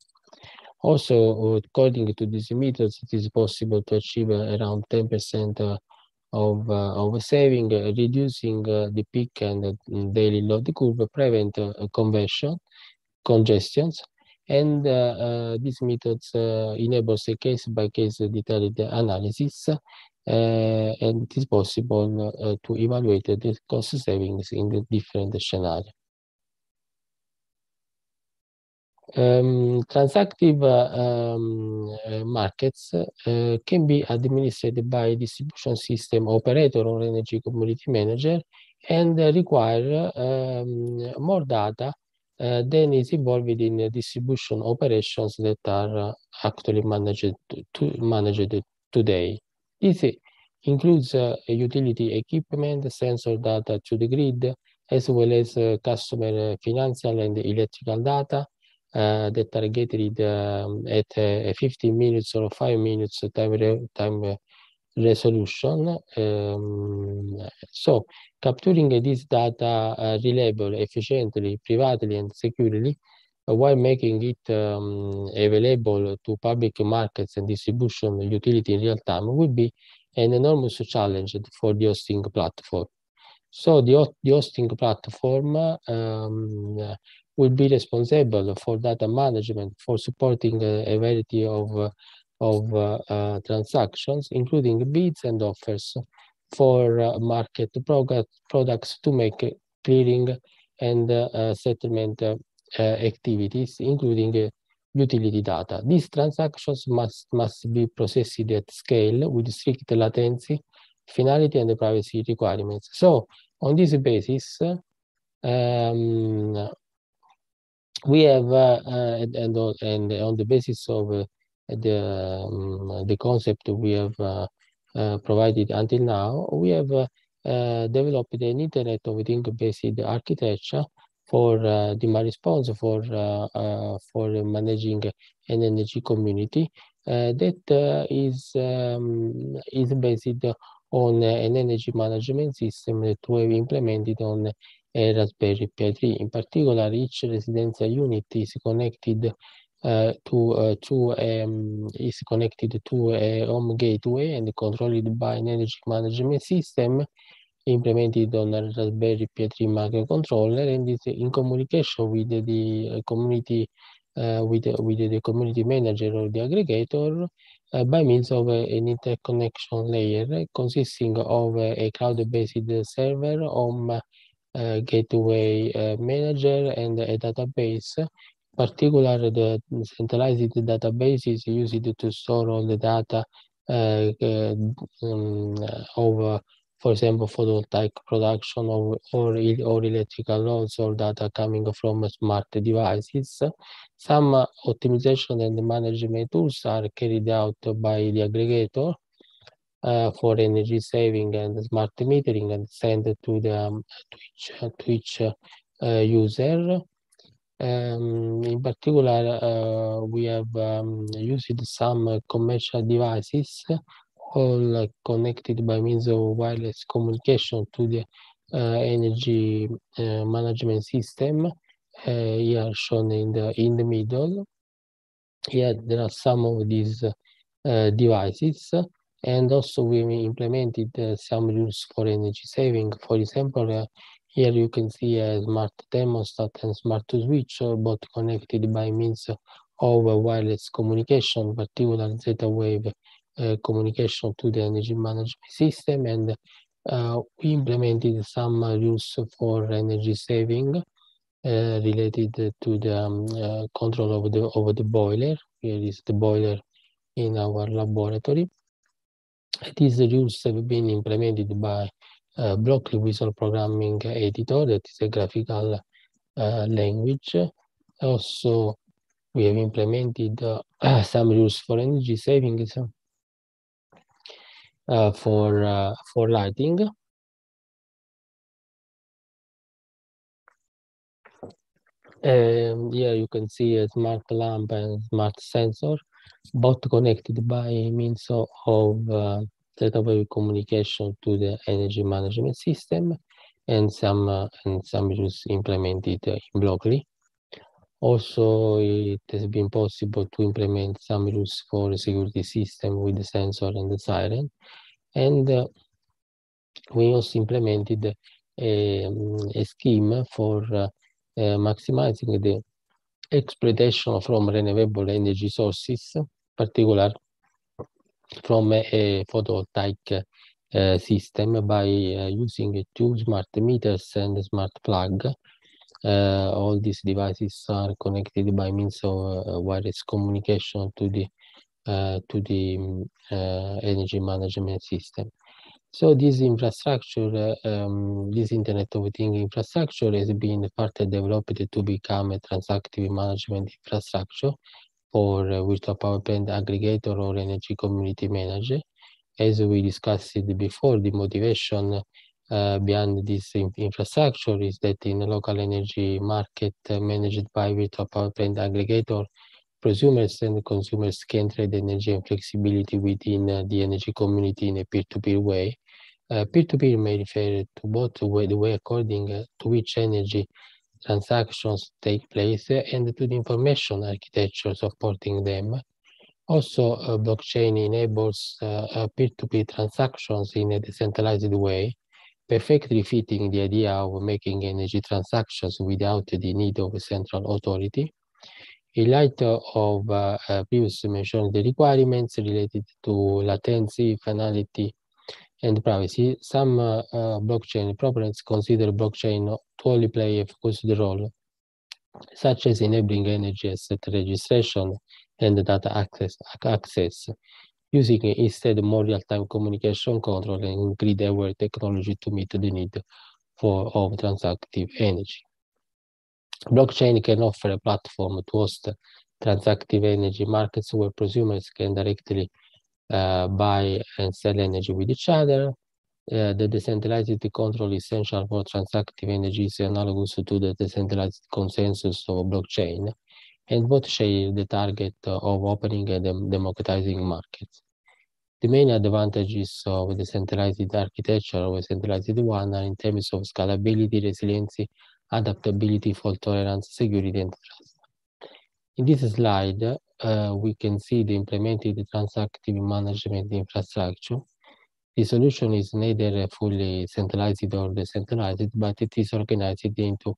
Also, according to these methods, it is possible to achieve around 10% uh, of, uh, of saving, uh, reducing the peak and daily load curve, prevent conversion, congestions, and uh, uh, these methods uh, enables a case-by-case -case detailed analysis, and it is possible to evaluate the cost savings in the different scenarios. Um, transactive um, markets uh, can be administered by distribution system operator or energy community manager and require um, more data uh, then is involved in distribution operations that are uh, actually managed to, managed today. This includes uh, utility equipment, sensor data to the grid, as well as uh, customer financial and electrical data uh, that are gathered um, at uh, 15 minutes or 5 minutes time, time resolution. Um, so capturing this data uh, reliably, efficiently, privately, and securely uh, while making it um, available to public markets and distribution utility in real time will be an enormous challenge for the hosting platform. So the, the hosting platform um, will be responsible for data management, for supporting a variety of of uh, uh, transactions, including bids and offers for uh, market product, products to make clearing and settlement activities, including utility data. These transactions must, must be processed at scale with strict latency, finality, and privacy requirements. So on this basis, um, we have, uh, uh, and, and, and on the basis of the um, the concept we have uh, uh, provided until now, we have uh, developed an Internet of Things based architecture for demand response for for managing an energy community that is um, is based on an energy management system that we have implemented on a Raspberry Pi 3. In particular, each residential unit is connected uh, to uh, to um, is connected to a home gateway and controlled by an energy management system implemented on a Raspberry Pi 3 microcontroller and is in communication with the community uh, with, with the community manager or the aggregator uh, by means of uh, an interconnection layer consisting of a cloud-based server, home gateway manager, and a database particular the centralized database is used to store all the data uh, um, of, for example, photovoltaic production or, or, or electrical loads or data coming from smart devices. Some optimization and management tools are carried out by the aggregator uh, for energy saving and smart metering and sent to the um, to each uh, user. Um, in particular, uh, we have um, used some commercial devices all connected by means of wireless communication to the uh, energy uh, management system. Here shown in the in the middle. Here there are some of these devices, and also we implemented some rules for energy saving. For example, here you can see a smart thermostat and smart switch, both connected by means of wireless communication, particular Z-Wave uh, communication to the energy management system. And uh, we implemented some rules for energy saving uh, related to the um, uh, control of the, of the boiler. Here is the boiler in our laboratory. These rules have been implemented by Blockly Visual Programming Editor, that is a graphical uh, language. Also, we have implemented uh, some rules for energy savings uh, for, uh, for lighting. Here you can see a smart lamp and smart sensor, both connected by means of, of uh, Z-Wave communication to the energy management system and some uh, and some is implemented in Blockly. Also, it has been possible to implement some rules for the security system with the sensor and the siren. And uh, we also implemented a, a scheme for uh, uh, maximizing the exploitation from renewable energy sources, particular from a photovoltaic uh, system by uh, using two smart meters and a smart plug all these devices are connected by means of wireless communication to the to the energy management system. So this infrastructure, um, this Internet of Things infrastructure has been further developed to become a transactive management infrastructure for uh, virtual power plant aggregator or energy community manager. As we discussed before, the motivation uh, behind this infrastructure is that in a local energy market uh, managed by virtual power plant aggregator, prosumers and consumers can trade energy and flexibility within uh, the energy community in a peer-to-peer -peer way uh, peer-to-peer may refer to both the way, the way according uh, to which energy transactions take place and to the information architecture supporting them. Also, uh, blockchain enables peer-to-peer transactions in a decentralized way, perfectly fitting the idea of making energy transactions without the need of a central authority. In light of uh, previously mentioned the requirements related to latency, finality, and privacy, some uh, uh, blockchain proponents consider blockchain to only play a focused role, such as enabling energy asset registration and data access, access using instead more real-time communication control and grid-aware technology to meet the need for of transactive energy. Blockchain can offer a platform to host transactive energy markets where prosumers can directly buy and sell energy with each other. Uh, the decentralized control essential for transactive energy is analogous to the decentralized consensus of blockchain, and both share the target of opening and democratizing markets. The main advantages of the decentralized architecture over centralized one are in terms of scalability, resiliency, adaptability, fault tolerance, security, and trust. In this slide, uh, we can see the implemented transactive management infrastructure. The solution is neither fully centralized or decentralized, but it is organized into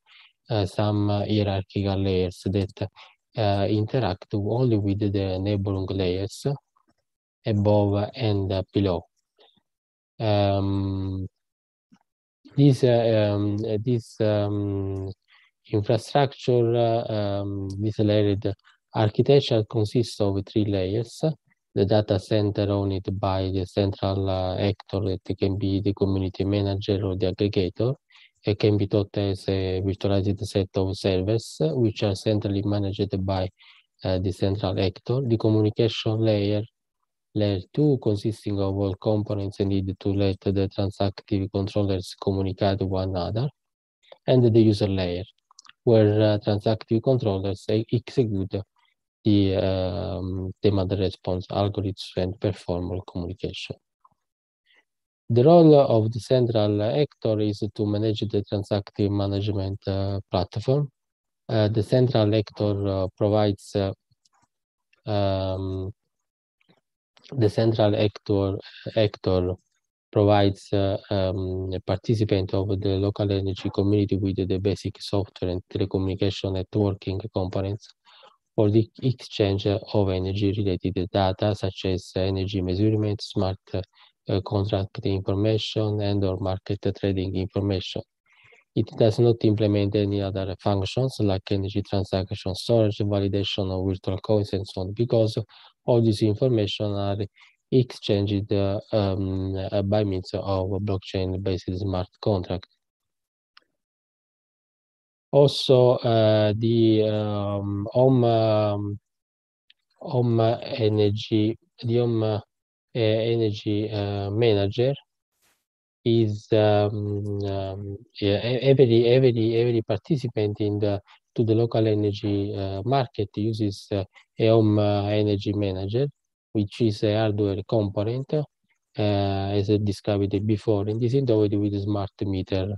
uh, some uh, hierarchical layers that uh, interact only with the neighboring layers above and below. Um, this uh, um, this um, infrastructure, uh, um, this layered Architecture consists of three layers. The data center owned by the central uh, actor that can be the community manager or the aggregator. It can be thought as a virtualized set of servers, which are centrally managed by uh, the central actor. The communication layer, layer 2, consisting of all components needed to let the transactive controllers communicate one another. And the user layer, where uh, transactive controllers execute the um, demand response algorithms and perform communication. The role of the central actor is to manage the transactive management uh, platform. Uh, the central actor uh, provides um, the central actor actor provides um, participant of the local energy community with the basic software and telecommunication networking components for the exchange of energy-related data, such as energy measurement, smart uh, contract information, and or market trading information. It does not implement any other functions like energy transaction storage, validation of virtual coins, and so on, because all this information are exchanged uh, um, by means of blockchain-based smart contract. Also, uh, the um, home um, home energy the home uh, energy uh, manager is um, um, yeah, every every every participant in the to the local energy uh, market uses uh, a home uh, energy manager, which is a hardware component, as I described it before, and is integrated with a smart meter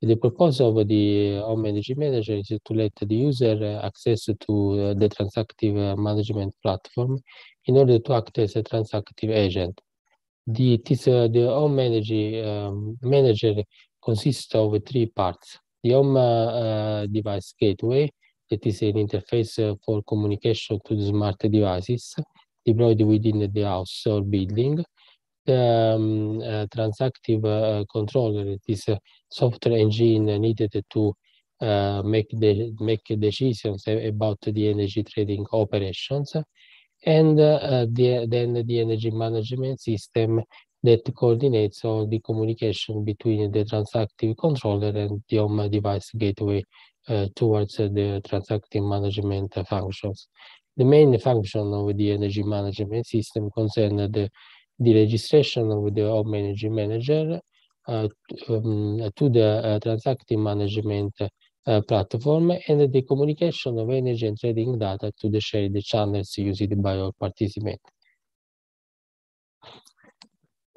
the purpose of the Home Energy Manager is to let the user access to uh, the transactive uh, management platform in order to act as a transactive agent. The, this, uh, the Home Energy um, Manager consists of three parts. The Home uh, Device Gateway, that is an interface for communication to the smart devices deployed within the house or building um, uh, transactive uh, controller, this uh, software engine needed to uh, make the make decisions about the energy trading operations, and uh, the, then the energy management system that coordinates all the communication between the transactive controller and the home device gateway uh, towards the transactive management functions. The main function of the energy management system concern the, the registration of the home energy manager uh, um, to the uh, transactive management uh, platform and the communication of energy and trading data to the shared channels used by all participants.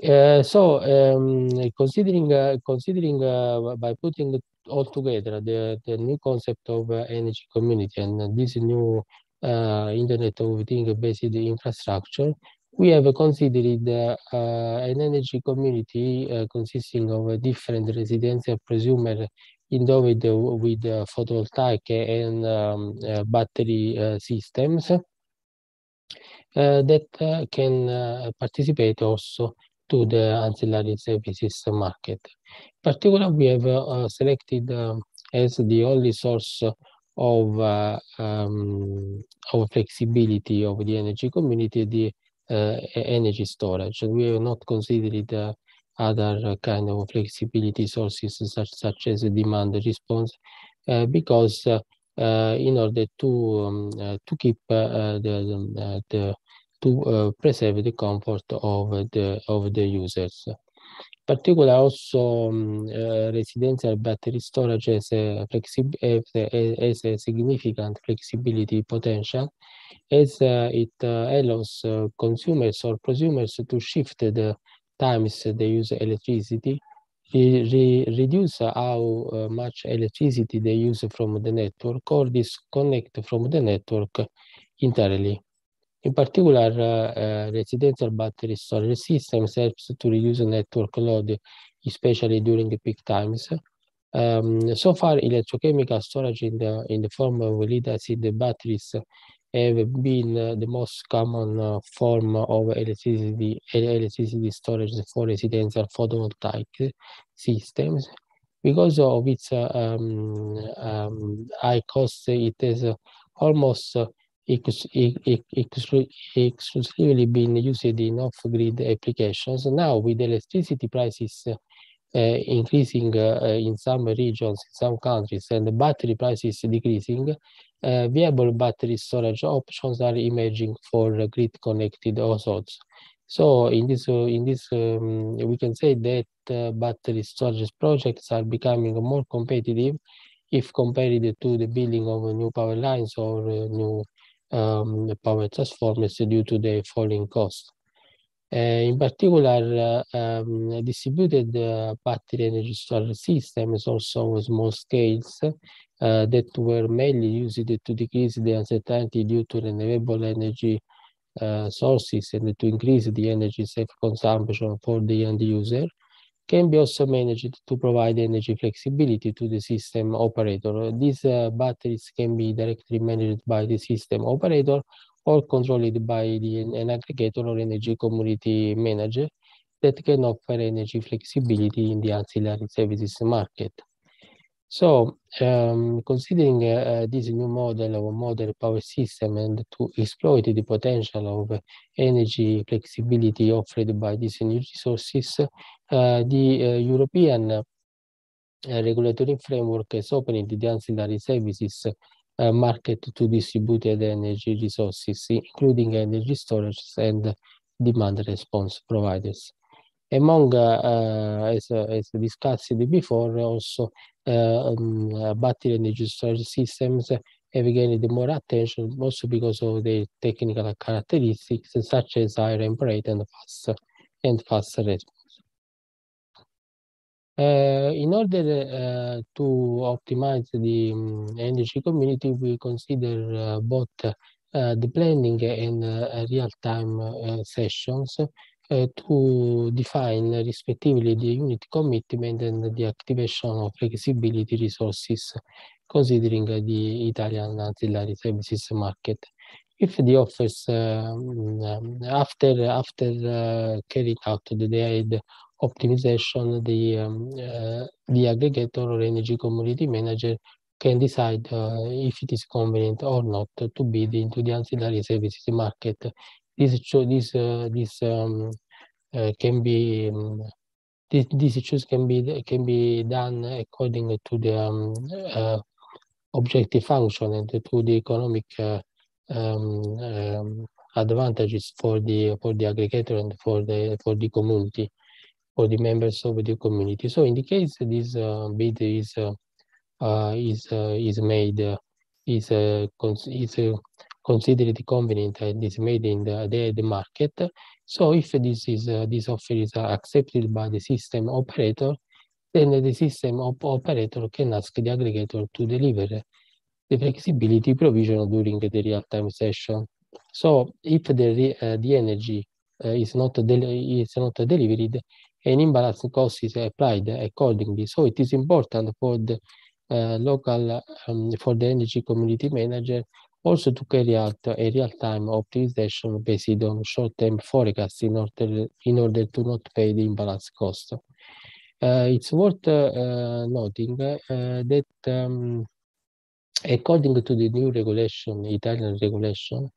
Uh, so um, considering uh, considering uh, by putting all together the, the new concept of energy community and this new internet of things based infrastructure we have considered uh, an energy community uh, consisting of different residential prosumer endowed with, with photovoltaic and um, battery systems that can participate also to the ancillary services market. In particular, we have uh, selected um, as the only source of, uh, um, of flexibility of the energy community the uh, energy storage. We have not considered other kind of flexibility sources such, such as demand response because in order to um, to keep the, the to preserve the comfort of the of the users. Particularly also um, uh, residential battery storage has a, has a significant flexibility potential as uh, it uh, allows consumers or prosumers to shift the times they use electricity, re re reduce how uh, much electricity they use from the network or disconnect from the network entirely. In particular, uh, residential battery storage systems helps to reduce network load, especially during peak times. Um, so far, electrochemical storage in the in the form of lead acid batteries have been uh, the most common uh, form of electricity electricity storage for residential photovoltaic systems. Because of its uh, um, um, high cost, it is almost exclusively been used in off-grid applications. Now, with electricity prices uh, increasing uh, in some regions, in some countries, and the battery prices decreasing, uh, viable battery storage options are emerging for grid-connected households. So, in this, in this, um, we can say that battery storage projects are becoming more competitive if compared to the building of new power lines or new um, power transformers due to the falling cost. Uh, in particular, uh, um, distributed uh, battery energy storage systems also small scales uh, that were mainly used to decrease the uncertainty due to renewable energy sources and to increase the energy self-consumption for the end user can be also managed to provide energy flexibility to the system operator. These uh, batteries can be directly managed by the system operator or controlled by the, an aggregator or energy community manager that can offer energy flexibility in the ancillary services market. So, um, considering uh, this new model of a model power system and to exploit the potential of energy flexibility offered by these new resources, uh, the uh, European uh, regulatory framework is opening the ancillary services uh, market to distributed energy resources, including energy storage and demand response providers. Among, uh, as, as discussed before, also um, battery energy storage systems have gained more attention also because of their technical characteristics such as high ramp rate and fast and fast response. Uh, in order uh, to optimize the um, energy community, we consider uh, both the planning and real-time sessions uh, to define respectively the unit commitment and the activation of flexibility resources considering uh, the Italian ancillary services market. If the offers um, after after uh, carrying out the DAID optimization, the um, uh, the aggregator or energy community manager can decide if it is convenient or not to bid into the ancillary services market. This this this um, can be um, this, this choice can be can be done according to the um, uh, objective function and to the economic uh, um, um, advantages for the for the aggregator and for the for the community for the members of the community. So in the case this uh, bid is uh, uh, is uh, is made is a is considered convenient and is made in the, the, the market. So if this is this offer is accepted by the system operator, then the system op operator can ask the aggregator to deliver the flexibility provision during the real-time session. So if the, uh, the energy uh, is, not is not delivered, an imbalance cost is applied accordingly. So it is important for the uh, local, um, for the energy community manager also to carry out a real-time optimization based on short-term forecasts in order, in order to not pay the imbalance cost. Uh, it's worth uh, noting uh, that um, according to the new regulation, Italian regulation,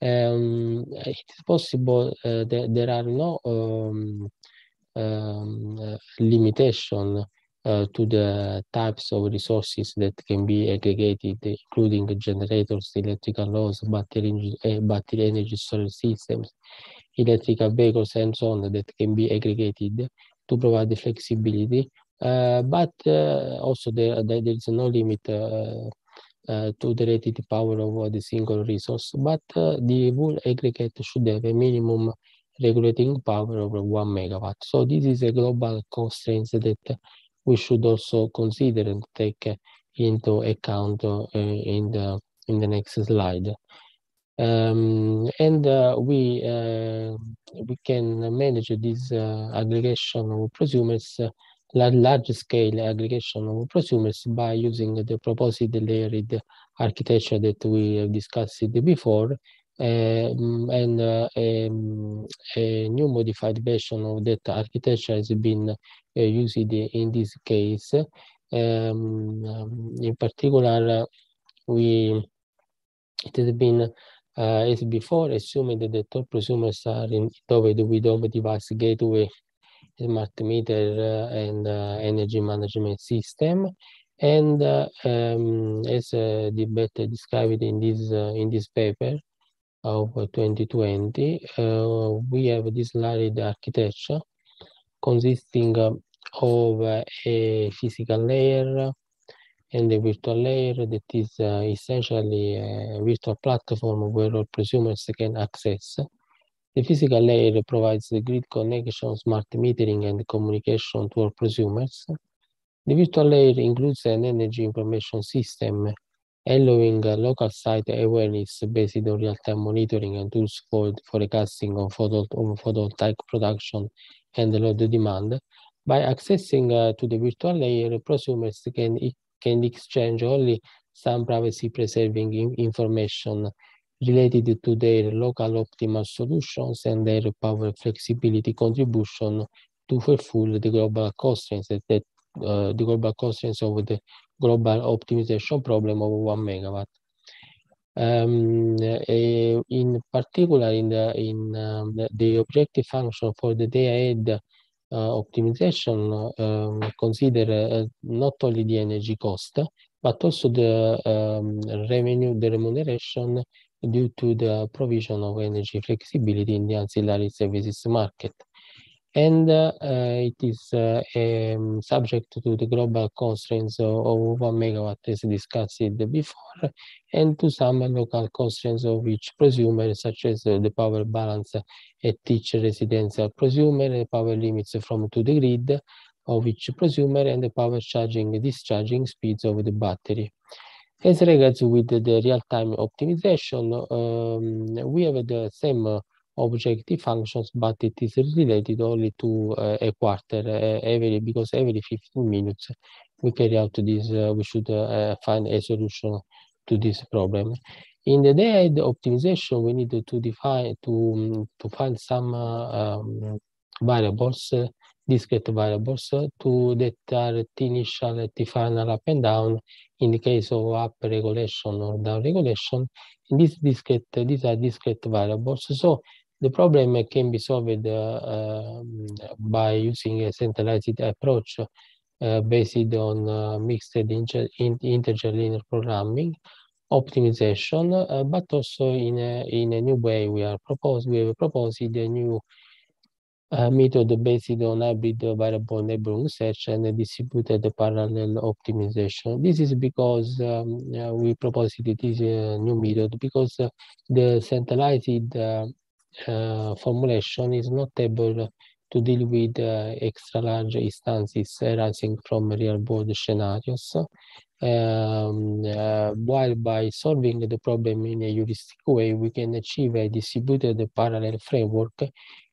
um, it is possible that there are no um, um, limitation uh, to the types of resources that can be aggregated, including generators, electrical loads, battery, uh, battery energy storage systems, electrical vehicles, and so on that can be aggregated to provide the flexibility. Uh, but uh, also there, there is no limit uh, uh, to the rated power of the single resource, but the whole aggregate should have a minimum regulating power of one megawatt. So this is a global constraint that we should also consider and take into account uh, in the in the next slide. Um, and uh, we uh, we can manage this aggregation of prosumers large scale aggregation of prosumers by using the proposed layered architecture that we have discussed before and uh, um, a new modified version of that architecture has been uh, used in this case. Um, um in particular, we it has been uh, as before assumed that all prosumers are in with of device gateway smart meter uh, and uh, energy management system. And uh, um, as the better described in this in this paper of 2020, we have this layered architecture consisting of a physical layer and a virtual layer that is uh, essentially a virtual platform where all prosumers can access the physical layer provides the grid connection, smart metering, and communication to all prosumers. The virtual layer includes an energy information system allowing local site awareness based on real-time monitoring and tools for forecasting of, photo, of photovoltaic production and load demand. By accessing uh, to the virtual layer, prosumers can, can exchange only some privacy-preserving information related to their local optimal solutions and their power flexibility contribution to fulfill the global constraints that uh, the global constraints of the global optimization problem of one megawatt. Um, uh, in particular, in the in um, the, the, objective function for the day ahead uh, optimization um, consider uh, not only the energy cost but also the um, revenue, the remuneration due to the provision of energy flexibility in the ancillary services market. And uh, it is uh, um, subject to the global constraints of, of 1 megawatt as discussed before, and to some local constraints of each prosumer, such as uh, the power balance at each residential prosumer, the power limits from to the grid of each prosumer, and the power charging discharging speeds of the battery. As regards with the real-time optimization, um, we have the same uh, objective functions, but it is related only to uh, a quarter uh, every because every 15 minutes we carry out this. Uh, we should find a solution to this problem. In the day-ahead optimization, we need to define to to find some um, variables discrete variables to that are T initial, T final up and down in the case of up regulation or down regulation. And this discrete, these are discrete variables. So the problem can be solved uh, by using a centralized approach uh, based on uh, mixed integer, integer linear programming optimization, uh, but also in a, in a new way we are proposed we have proposed a new uh, method based on hybrid variable neighborhood search and distributed parallel optimization. This is because um, we proposed this uh, new method because the centralized formulation is not able to deal with extra large instances arising from real world scenarios um, uh, while by solving the problem in a heuristic way, we can achieve a distributed parallel framework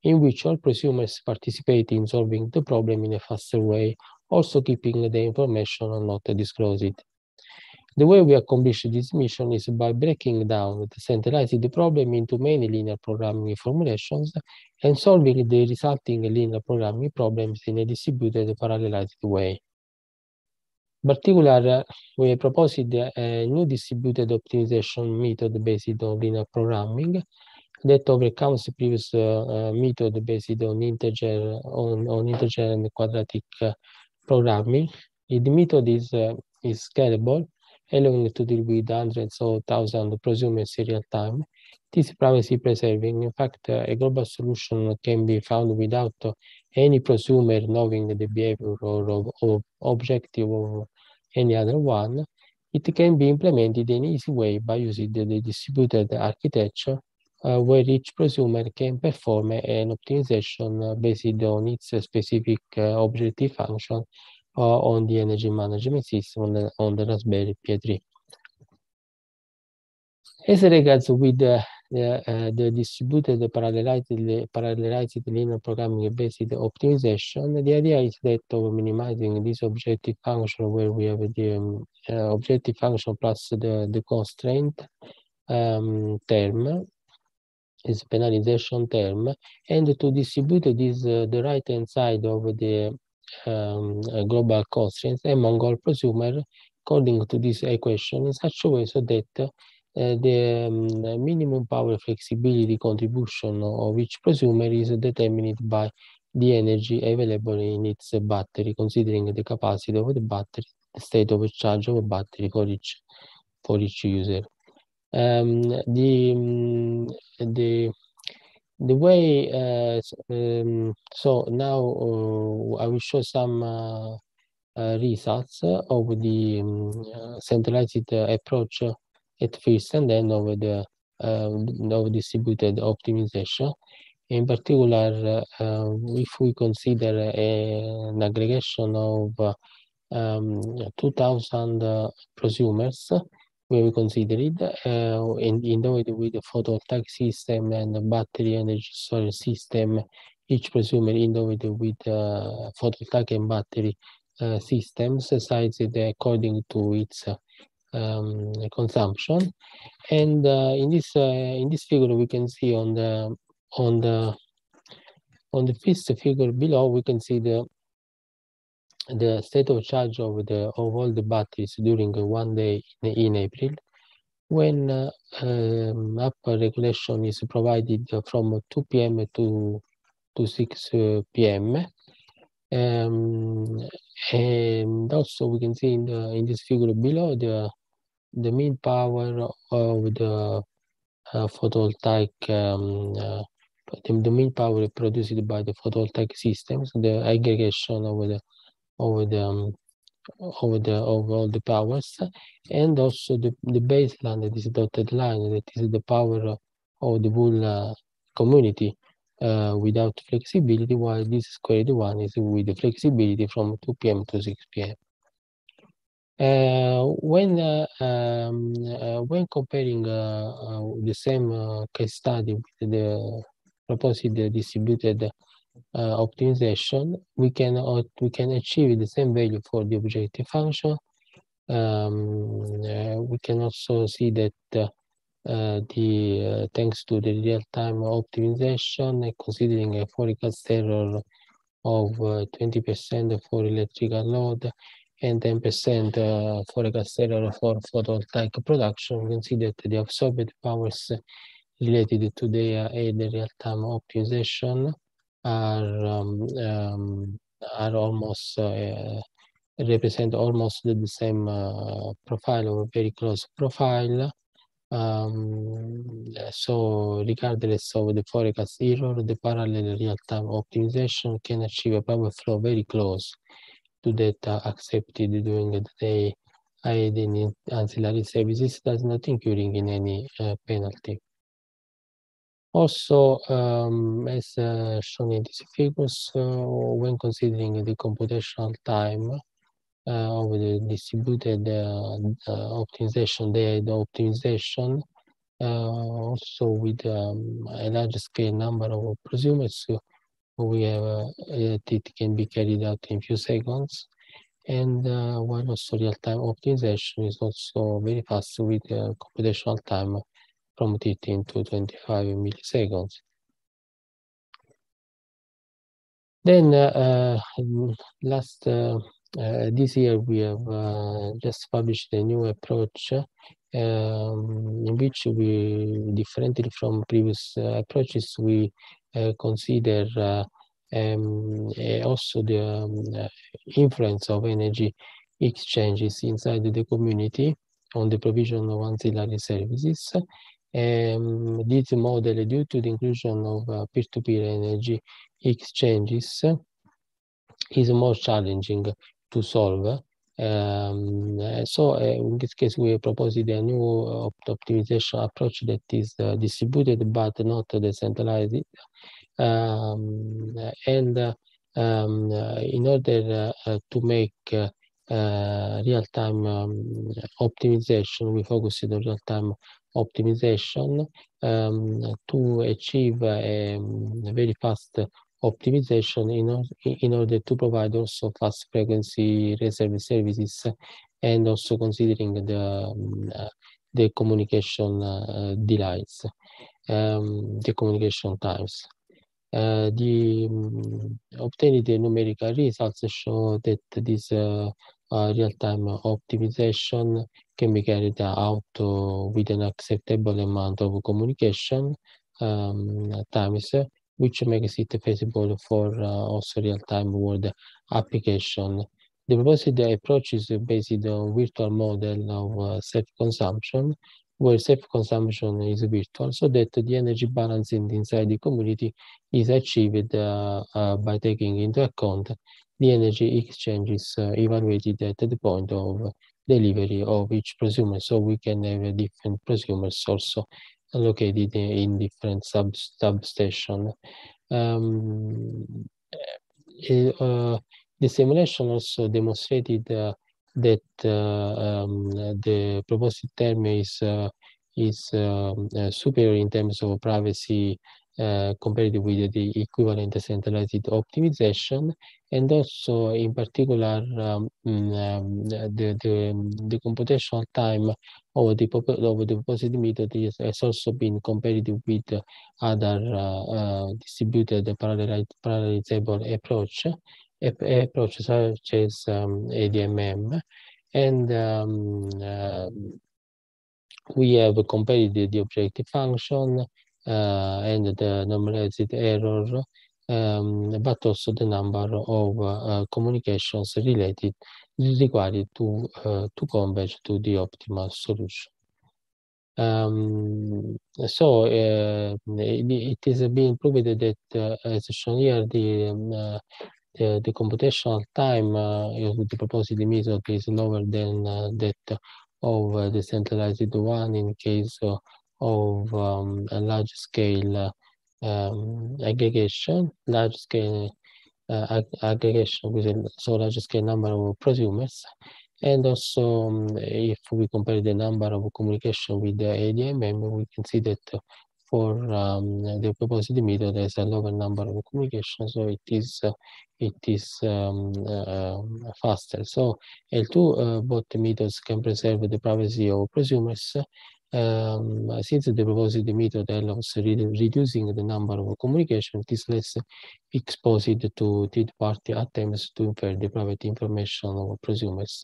in which all prosumers participate in solving the problem in a faster way, also keeping the information not disclosed. The way we accomplish this mission is by breaking down the centralized problem into many linear programming formulations and solving the resulting linear programming problems in a distributed parallelized way. In particular, we proposed a new distributed optimization method based on linear programming that overcomes previous uh, method based on integer on, on integer and quadratic uh, programming. The method is uh, is scalable, allowing to deal with hundreds or thousands of prosumers in real time. This is privacy preserving. In fact, a global solution can be found without any prosumer knowing the behavior or, or objective of any other one, it can be implemented in an easy way by using the, the distributed architecture uh, where each prosumer can perform an optimization uh, based on its specific uh, objective function uh, on the energy management system on the, on the Raspberry Pi 3. As regards with the the, uh, the distributed parallelized, parallelized linear programming based optimization, the idea is that of minimizing this objective function where we have the um, uh, objective function plus the, the constraint um, term is penalization term and to distribute this uh, the right hand side of the um, uh, global constraints among all prosumers according to this equation in such a way so that uh, the um, minimum power flexibility contribution of each prosumer is determined by the energy available in its battery, considering the capacity of the battery, the state of charge of a battery for each for each user. Um, the um, the the way uh, um, so now uh, I will show some uh, uh results of the um, centralized approach at first and then over the uh, distributed optimization. In particular, uh, if we consider a, an aggregation of um, 2,000 uh, prosumers, where we consider it uh, in, in the way with the photovoltaic system and the battery energy storage system, each prosumer in the way with uh, photovoltaic and battery uh, systems sized according to its um, consumption. And uh, in this uh, in this figure, we can see on the on the on the fifth figure below, we can see the the state of charge of the of all the batteries during one day in, in April, when uh, um, regulation is provided from 2 p.m. to to 6 uh, p.m. Um, and also we can see in the in this figure below the the mean power of the uh, photovoltaic um, uh, the, the mean power produced by the photovoltaic systems, the aggregation of the of the um, of the of all the powers, and also the the baseline that is dotted line that is the power of the whole uh, community uh, without flexibility, while this squared one is with the flexibility from 2 p.m. to 6 p.m. Uh, when uh, um, uh, when comparing the same case study with the proposed distributed Uh, optimization, we can uh, we can achieve the same value for the objective function. Um, uh, we can also see that uh, the uh, thanks to the real-time optimization, considering a forecast error of 20% for electrical load and 10% forecast error for photovoltaic production. Consider that the absorbed powers related to the real-time optimization are um, um, are almost uh, represent almost the same uh, profile or very close profile. Um, so regardless of the forecast error, the parallel real-time optimization can achieve a power flow very close to data accepted during the day, aiding ancillary services, does not incurring in any uh, penalty. Also, um, as uh, shown in these figures, uh, when considering the computational time uh, of the distributed uh, optimization, the, the optimization, uh, also with um, a large scale number of prosumers, we have uh, it can be carried out in few seconds. And while also real-time optimization is also very fast with computational time from 15 to 25 milliseconds. Then uh, last uh, uh, this year we have uh, just published a new approach um, in which we, differently from previous uh, approaches, we uh, consider um, also the um, influence of energy exchanges inside the community on the provision of ancillary services um, this model, due to the inclusion of uh, peer-to-peer -peer energy exchanges, is more challenging to solve. Um, so uh, in this case, we proposed a new optimization approach that is uh, distributed but not decentralized. Um, and um, in order to make real-time um, optimization, we focused on real-time optimization um, to achieve a, a, very fast optimization in, in order to provide also fast frequency reserve services and also considering the um, the communication uh, delays, um, the communication times. Uh, the um, obtained numerical results show that this uh, uh, real-time optimization can be carried out with an acceptable amount of communication um, times, which makes it feasible for uh, also real-time world application. The proposed approach is based on virtual model of uh, self-consumption, where self-consumption is virtual, so that the energy balance inside the community is achieved uh, uh, by taking into account the energy exchanges uh, evaluated at the point of delivery of each prosumer. So we can have a different prosumers also located in different sub substation. Um, uh, the simulation also demonstrated uh, that uh, um, the proposed term is uh, is um, uh, superior in terms of privacy uh, compared with the equivalent centralized optimization and also in particular um, mm, um, the, the, the computational time of the, of the proposed method is, has also been compared with other uh, uh, distributed parallelizable approach approach such as um, ADMM and um, uh, we have compared the objective function and the normalized error, um, but also the number of uh, communications related required to uh, to converge to the optimal solution. Um, so uh, it, is being proved that, uh, as shown here, the, um, uh, the, the computational time with the proposed method is lower than that of the centralized one in case of um, a large scale um, aggregation, large scale uh, ag aggregation with a so large scale number of prosumers. And also, um, if we compare the number of communication with the ADMM, we can see that for um, the proposed method there's a lower number of communications, so it is uh, it is um, uh, faster. So L2 uh, both methods can preserve the privacy of prosumers um, since the proposed method allows re reducing the number of communication, it is less exposed to third-party attempts to infer the private information of prosumers.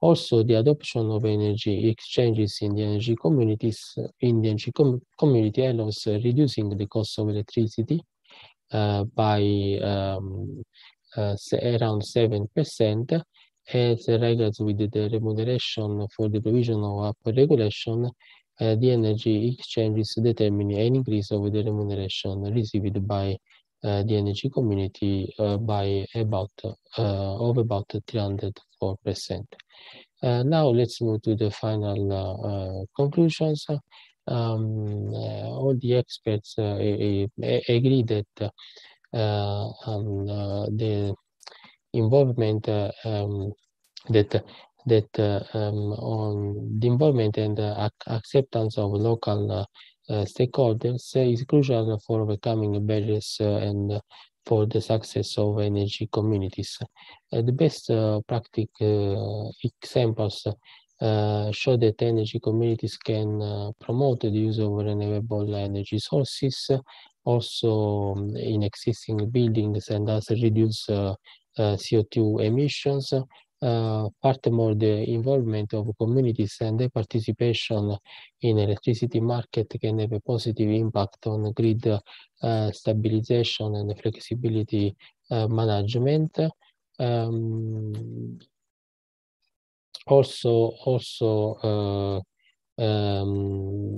Also, the adoption of energy exchanges in the energy communities in the energy com community allows reducing the cost of electricity uh, by um, uh, around 7% as regards with the remuneration for the provision of regulation uh, Eh, the energy exchanges determine an increase of the remuneration received by eh, the energy community uh, by about of about 304 percent. now let's move to the final conclusions. Um, all the experts agree that um, the involvement um, that that uh, um, on the involvement and uh, acceptance of local uh, stakeholders is crucial for overcoming barriers and for the success of energy communities. the best practical examples uh, show that energy communities can uh, promote the use of renewable energy sources, also um, in existing buildings and thus reduce uh, CO2 emissions, uh, furthermore, the involvement of communities and the participation in electricity market can have a positive impact on grid uh, stabilization and flexibility uh, management. Um, also, also uh, um,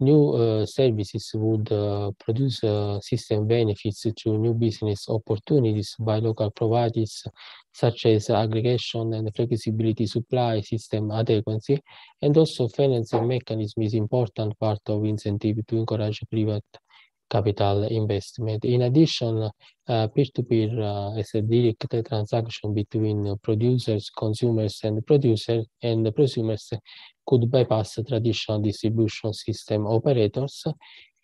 new uh, services would uh, produce uh, system benefits to new business opportunities by local providers, such as aggregation and flexibility supply system adequacy, and also financing mechanism is important part of incentive to encourage private capital investment. In addition, peer-to-peer -peer, uh, is a direct transaction between producers, consumers, and producers, and the prosumers could bypass traditional distribution system operators.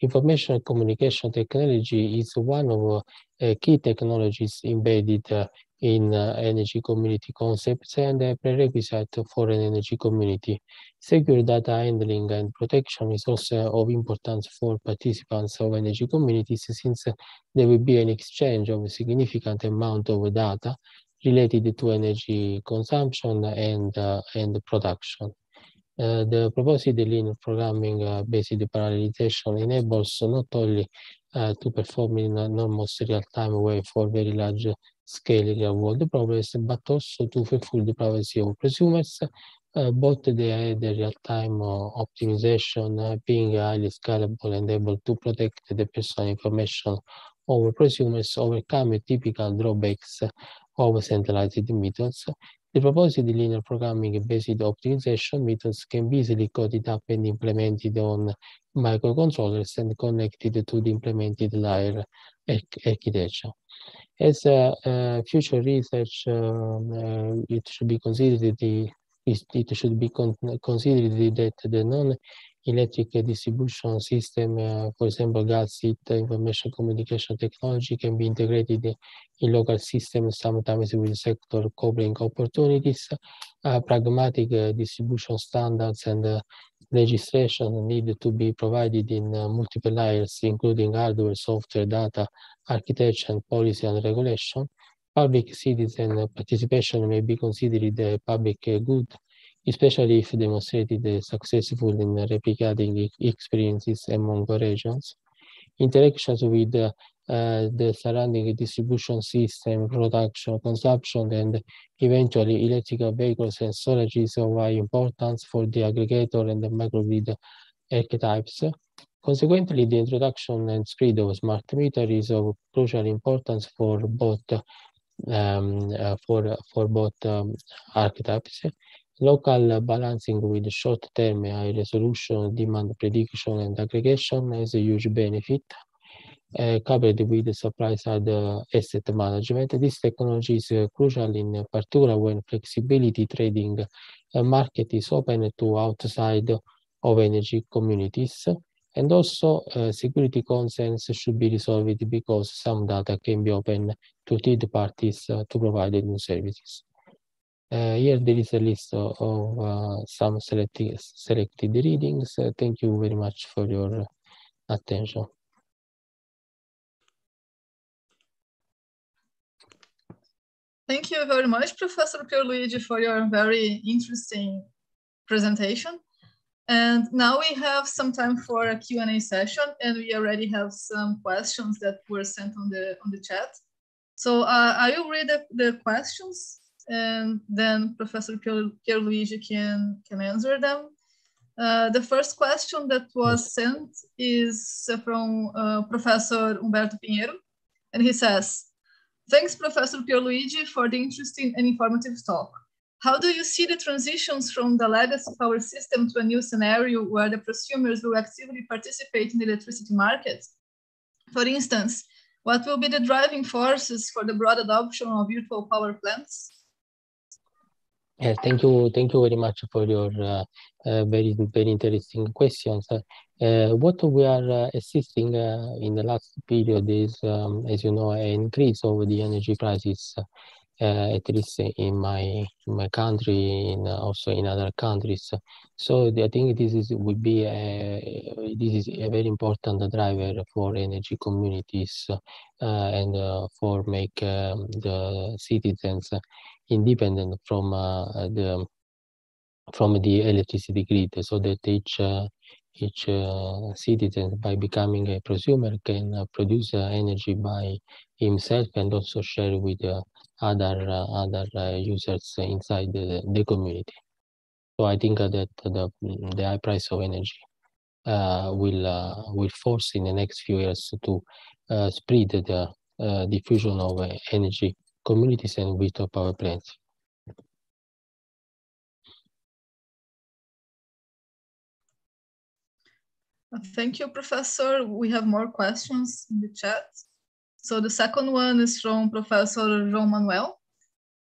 Information communication technology is one of uh, key technologies embedded uh, in uh, energy community concepts and a prerequisite for an energy community. Secure data handling and protection is also of importance for participants of energy communities since there will be an exchange of a significant amount of data related to energy consumption and, uh, and production. Uh, the proposed linear programming uh, based parallelization enables not only uh, to perform in an almost real-time way for very large scale real-world problems, but also to fulfill the privacy of prosumers, uh, both the, the real-time uh, optimization uh, being highly scalable and able to protect the personal information of prosumers, overcome typical drawbacks of centralized methods, the proposed linear programming-based optimization methods can be easily coded up and implemented on microcontrollers and connected to the implemented layer architecture. As uh, uh, future research, um, uh, it should be considered the it should be con considered that the non electric distribution system, uh, for example, gas heat information communication technology can be integrated in local systems, sometimes with sector coupling opportunities. Uh, pragmatic uh, distribution standards and legislation need to be provided in uh, multiple layers, including hardware, software, data, architecture, and policy and regulation. Public citizen participation may be considered a public good especially if demonstrated successful in replicating experiences among regions. Interactions with uh, the surrounding distribution system, production, consumption, and eventually electrical vehicles and storage is of high importance for the aggregator and the microgrid archetypes. Consequently, the introduction and spread of smart meter is of crucial importance for both um, uh, for for both um, archetypes. Local balancing with short-term high-resolution demand prediction and aggregation has a huge benefit. Uh, coupled with the supply-side uh, asset management, this technology is uh, crucial in particular when flexibility trading market is open to outside of energy communities. And also security concerns should be resolved because some data can be open to third parties to provide new services. Uh, here there is a list of, of some selected, selected readings. Uh, thank you very much for your attention. Thank you very much, Professor Pierluigi, for your very interesting presentation. And now we have some time for a Q&A session, and we already have some questions that were sent on the on the chat. So uh, I will read the, the questions, and then Professor Pierluigi can, can answer them. Uh, the first question that was sent is from uh, Professor Humberto Pinheiro, and he says, Thanks, Professor Pierluigi, for the interesting and informative talk. How do you see the transitions from the legacy power system to a new scenario where the prosumers will actively participate in the electricity market? For instance, what will be the driving forces for the broad adoption of virtual power plants? Yes, thank you, thank you very much for your uh, uh, very, very interesting questions. Uh, what we are uh, assisting uh, in the last period is, um, as you know, an increase of the energy prices uh, at least in my in my country and also in other countries. So I think this is would be a, this is a very important driver for energy communities uh, and uh, for make um, the citizens independent from uh, the from the electricity grid, so that each uh, each uh, citizen by becoming a prosumer can produce energy by himself and also share with other uh, other uh, users inside the, the community. So I think that the the high price of energy uh, will will force in the next few years to spread the diffusion of energy communities and virtual power plants. Thank you, Professor. We have more questions in the chat. So the second one is from Professor João Manuel.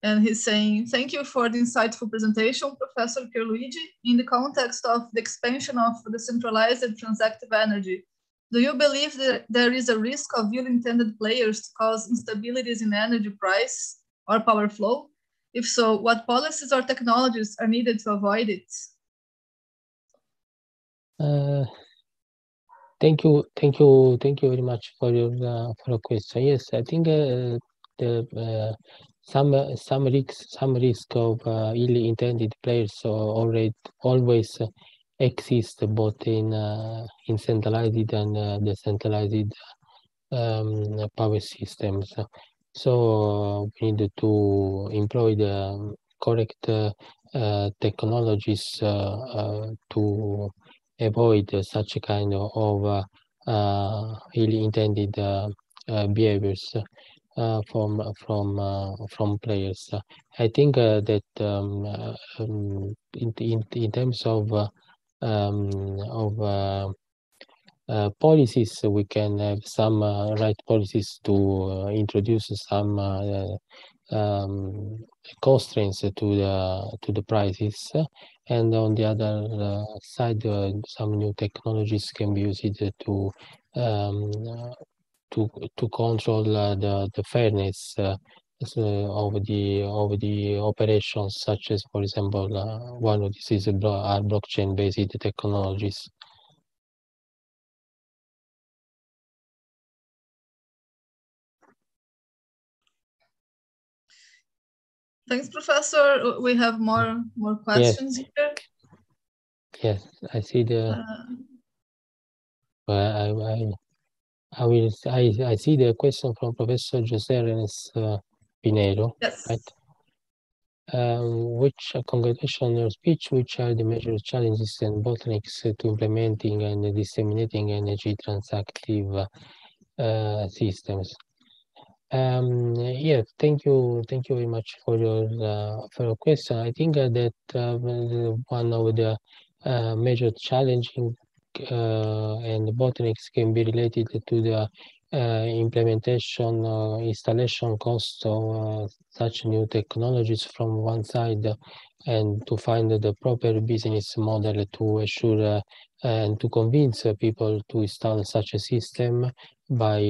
And he's saying, thank you for the insightful presentation, Professor Pierluigi. In the context of the expansion of decentralized and transactive energy, do you believe that there is a risk of ill-intended players to cause instabilities in energy price or power flow? If so, what policies or technologies are needed to avoid it? Uh, Thank you, thank you, thank you very much for your uh, for your question. Yes, I think uh, the uh, some uh, some risks some risk of uh, ill-intended players already always exist both in in centralized and decentralized um, power systems. So we need to employ the correct technologies to avoid such kind of uh, ill-intended uh, uh, behaviors from from from players. I think that um, um, in, in in terms of um, of uh, policies, we can have some uh, right policies to uh, introduce some um, constraints to the to the prices, and on the other uh, side, uh, some new technologies can be used to um, to to control uh, the the fairness of the of the operations, such as, for example, one of these is are blockchain-based technologies. Thanks, Professor. We have more more questions yes. here. Yes, I see the. Uh, I, I, I will. I, I see the question from Professor Jose Renes uh, Pinheiro. Yes. Right. Um, which uh, congratulations on your speech. Which are the major challenges and bottlenecks to implementing and disseminating energy transactive uh, systems? Um, yeah, thank you, thank you very much for your uh, for your question. I think uh, that uh, one of the uh, major challenging uh, and bottlenecks can be related to the uh, implementation installation cost of such new technologies from one side, and to find the proper business model to assure and to convince people to install such a system by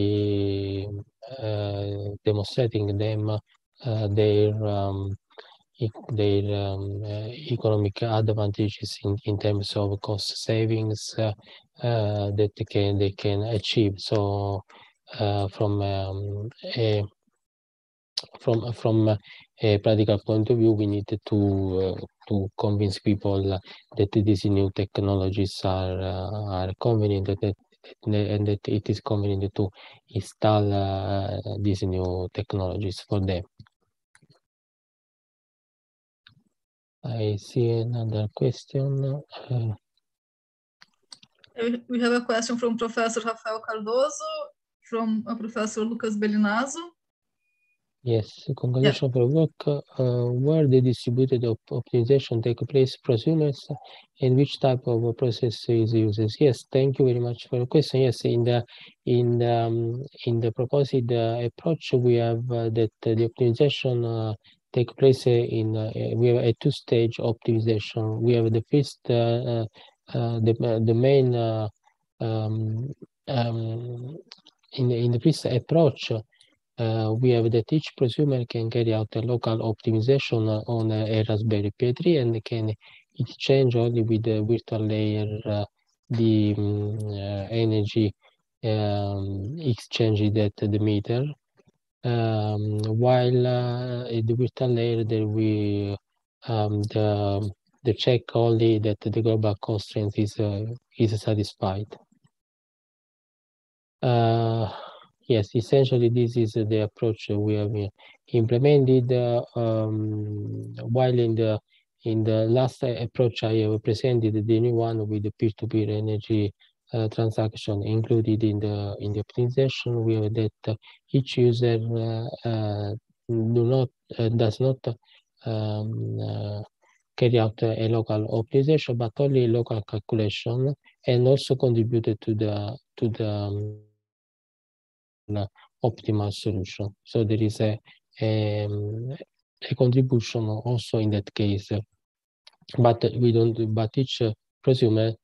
uh, demonstrating them uh, their um, their um, uh, economic advantages in, in terms of cost savings uh, uh, that they can they can achieve. So from um, a from from a practical point of view, we need to to convince people that these new technologies are are convenient that and that it is convenient to install uh, these new technologies for them. I see another question. Uh, we have a question from Professor Rafael Cardoso, from uh, Professor Lucas Bellinazzo. Yes, congratulations yeah. for work. Uh, where the distributed op optimization take place, prosumers, and which type of process is used? Yes, thank you very much for the question. Yes, in the in the um, in the proposed uh, approach, we have uh, that the optimization uh, take place in uh, we have a two-stage optimization. We have the first uh, the the main um, um, in in the first approach uh, we have that each prosumer can carry out a local optimization on a Raspberry Pi 3 and can exchange only with the virtual layer uh, the um, uh, energy um, exchange that the meter. Um, while uh, the virtual layer there we um, the the check only that the global constraint is uh, is satisfied. Uh, yes, essentially this is the approach we have implemented. Um, while in the in the last approach I have presented the new one with the peer-to-peer -peer energy uh, transaction included in the in the optimization. We have that uh, each user uh, uh do not uh, does not um, uh, carry out a local optimization, but only local calculation, and also contributed to the to the um, optimal solution. So there is a, a, a contribution also in that case, but we don't, but each prosumer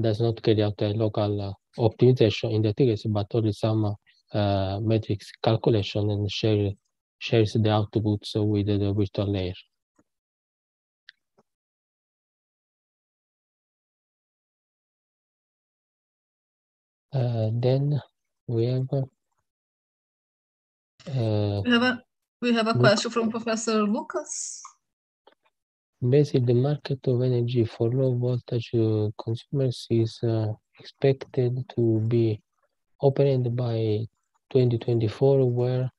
does not carry out a local optimization in that case, but only some uh, metrics calculation and share shares the outputs with the virtual layer. Uh, then we have uh, we have a we have a question from Professor Lucas. Basically, the market of energy for low voltage uh, consumers is uh, expected to be opened by 2024, where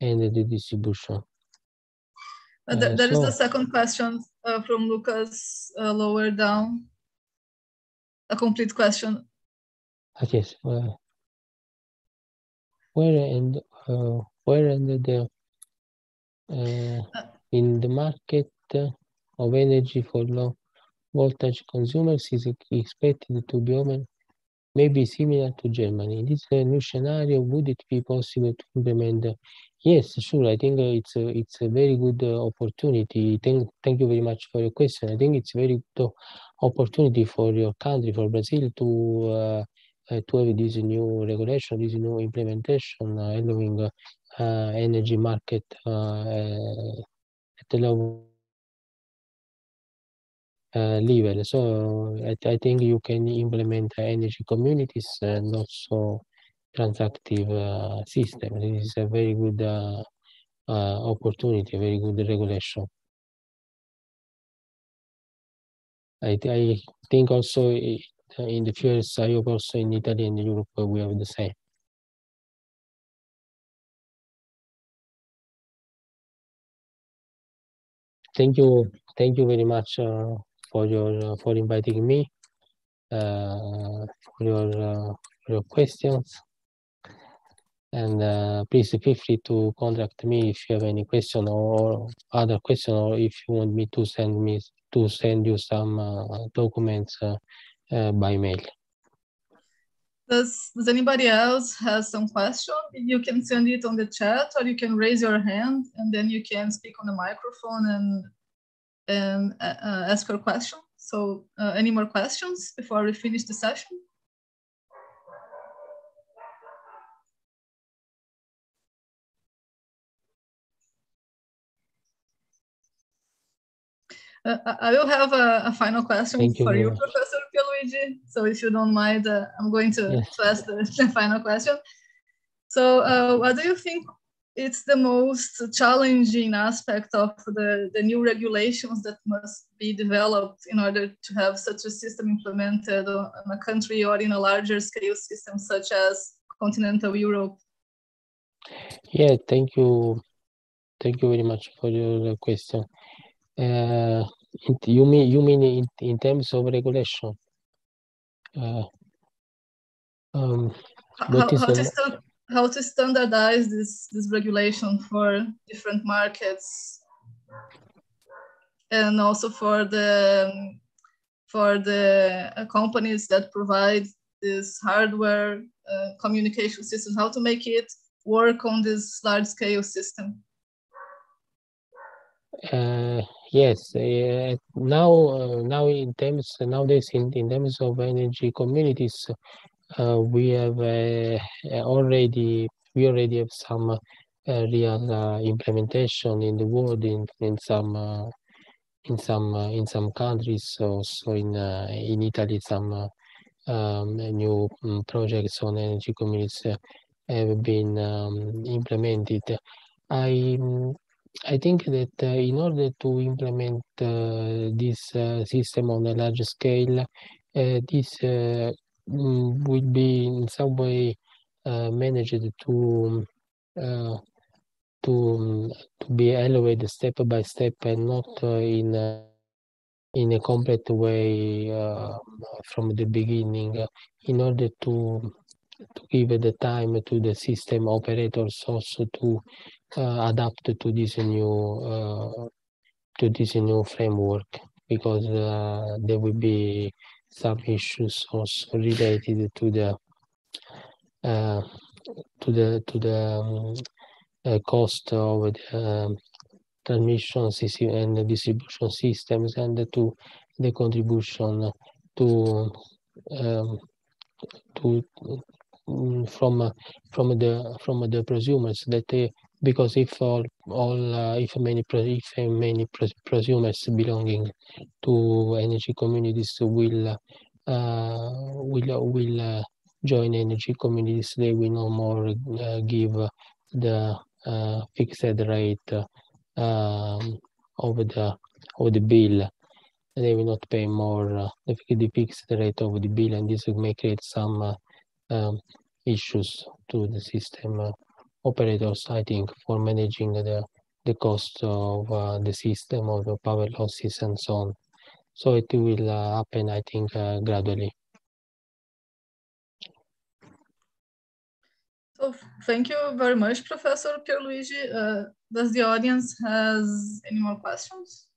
and the distribution. Uh, there, there so, is the second question uh, from Lucas uh, lower down. A complete question. Yes. where and where and the in the market of energy for low voltage consumers is expected to be open maybe similar to Germany. In this new scenario, would it be possible to implement? Yes, sure. I think it's a, it's a very good opportunity. Thank, thank you very much for your question. I think it's a very good opportunity for your country, for Brazil, to uh, uh, to have this new regulation, this new implementation, uh, allowing uh, Uh, energy market uh, uh, at the low uh, level. So I, I, think you can implement energy communities and also transactive uh, system. This is a very good uh, opportunity, a very good regulation. I, I think also eh, in the future, I hope also in Italy and Europe, we have the same. Thank you, thank you very much uh, for your uh, for inviting me, uh, for your uh, for your questions, and please feel free to contact me if you have any question or other question, or if you want me to send me to send you some documents by mail. Does, does anybody else has some question? You can send it on the chat or you can raise your hand and then you can speak on the microphone and, and uh, uh ask your question. So uh, any more questions before we finish the session? Uh, I will have a, a final question Thank for you, much. Professor Pierluigi. So if you don't mind, uh, I'm going to, Yes. to ask the, the final question. So uh, what do you think it's the most challenging aspect of the, the new regulations that must be developed in order to have such a system implemented in a country or in a larger scale system such as continental Europe? Yeah, thank you. Thank you very much for your question. Uh, you mean you mean in, in terms of regulation? Uh, um, How, what is how, the to how to standardize this, this regulation for different markets and also for the for the uh, companies that provide this hardware uh, communication system, how to make it work on this large scale system. Uh, yes, uh, now uh, now in terms nowadays in, in terms of energy communities, uh, we have uh, already we already have some uh, real uh, implementation in the world in in some in some in some countries. Also in in Italy, some um, new mm, projects on energy communities have been um, implemented. I mm, I think that uh, in order to implement uh, this uh, system on a large scale, uh, this uh, mm, will be in some way uh, managed to to to be elevated step by step and not in a, in a complete way from the beginning, in order to to give the time to the system operators also to uh, adapt to this new uh, to this new framework because uh, there will be some issues also related to the uh, to the to the um, cost of the um, transmission system and distribution systems and to the contribution to um, to mm, from from the from the prosumers that they, because if all all uh, if many if uh, many pros- prosumers belonging to energy communities will uh, will will uh, join energy communities they will no more uh, give the uh, fixed rate um, of the of the bill. They will not pay more uh, the, fixed rate of the bill and this may create some uh, um, issues to the system uh, operators i think for managing the the cost of uh, the system of the power losses and so on so it will uh, happen i think uh, gradually So thank you very much, Professor Pierluigi. Uh, does the audience has any more questions?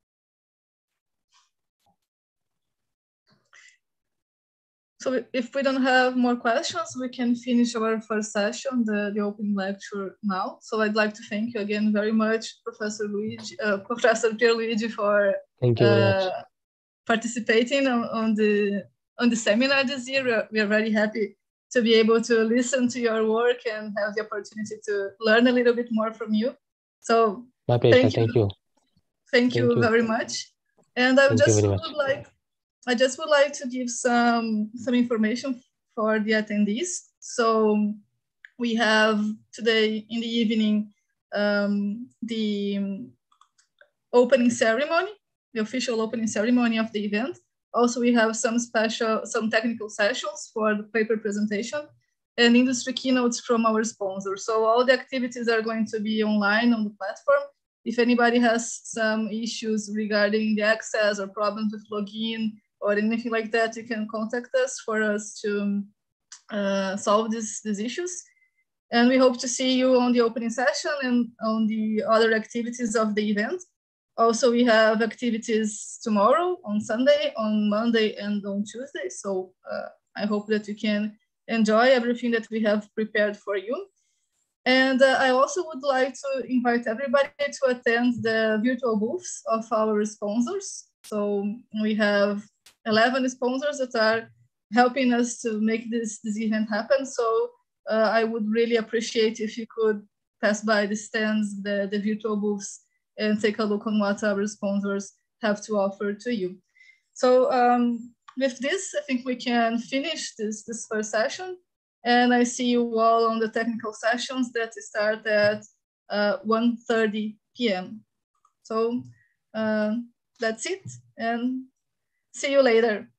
So if we don't have more questions, we can finish our first session, the, the open lecture now. So I'd like to thank you again very much, Professor Luigi, uh, Professor Pierluigi, for thank you uh, participating on, on the on the seminar this year. We are, we are very happy to be able to listen to your work and have the opportunity to learn a little bit more from you. So my pleasure thank you. thank you thank you, Thank you. very much. And I would just would like I just would like to give some some information for the attendees. So we have today in the evening um, the opening ceremony, the official opening ceremony of the event. Also, we have some special, some technical sessions for the paper presentation and industry keynotes from our sponsors. So all the activities are going to be online on the platform. If anybody has some issues regarding the access or problems with login or anything like that, you can contact us for us to uh, solve these, these issues. And we hope to see you on the opening session and on the other activities of the event. Also, we have activities tomorrow, on Sunday, on Monday, and on Tuesday. So uh, I hope that you can enjoy everything that we have prepared for you. And uh, I also would like to invite everybody to attend the virtual booths of our sponsors. So we have 11 sponsors that are helping us to make this, this event happen. So uh, I would really appreciate if you could pass by the stands, the, the virtual booths, and take a look on what our sponsors have to offer to you. So um, with this, I think we can finish this, this first session. And I see you all on the technical sessions that start at uh, 1.30 p.m. So uh, that's it and see you later.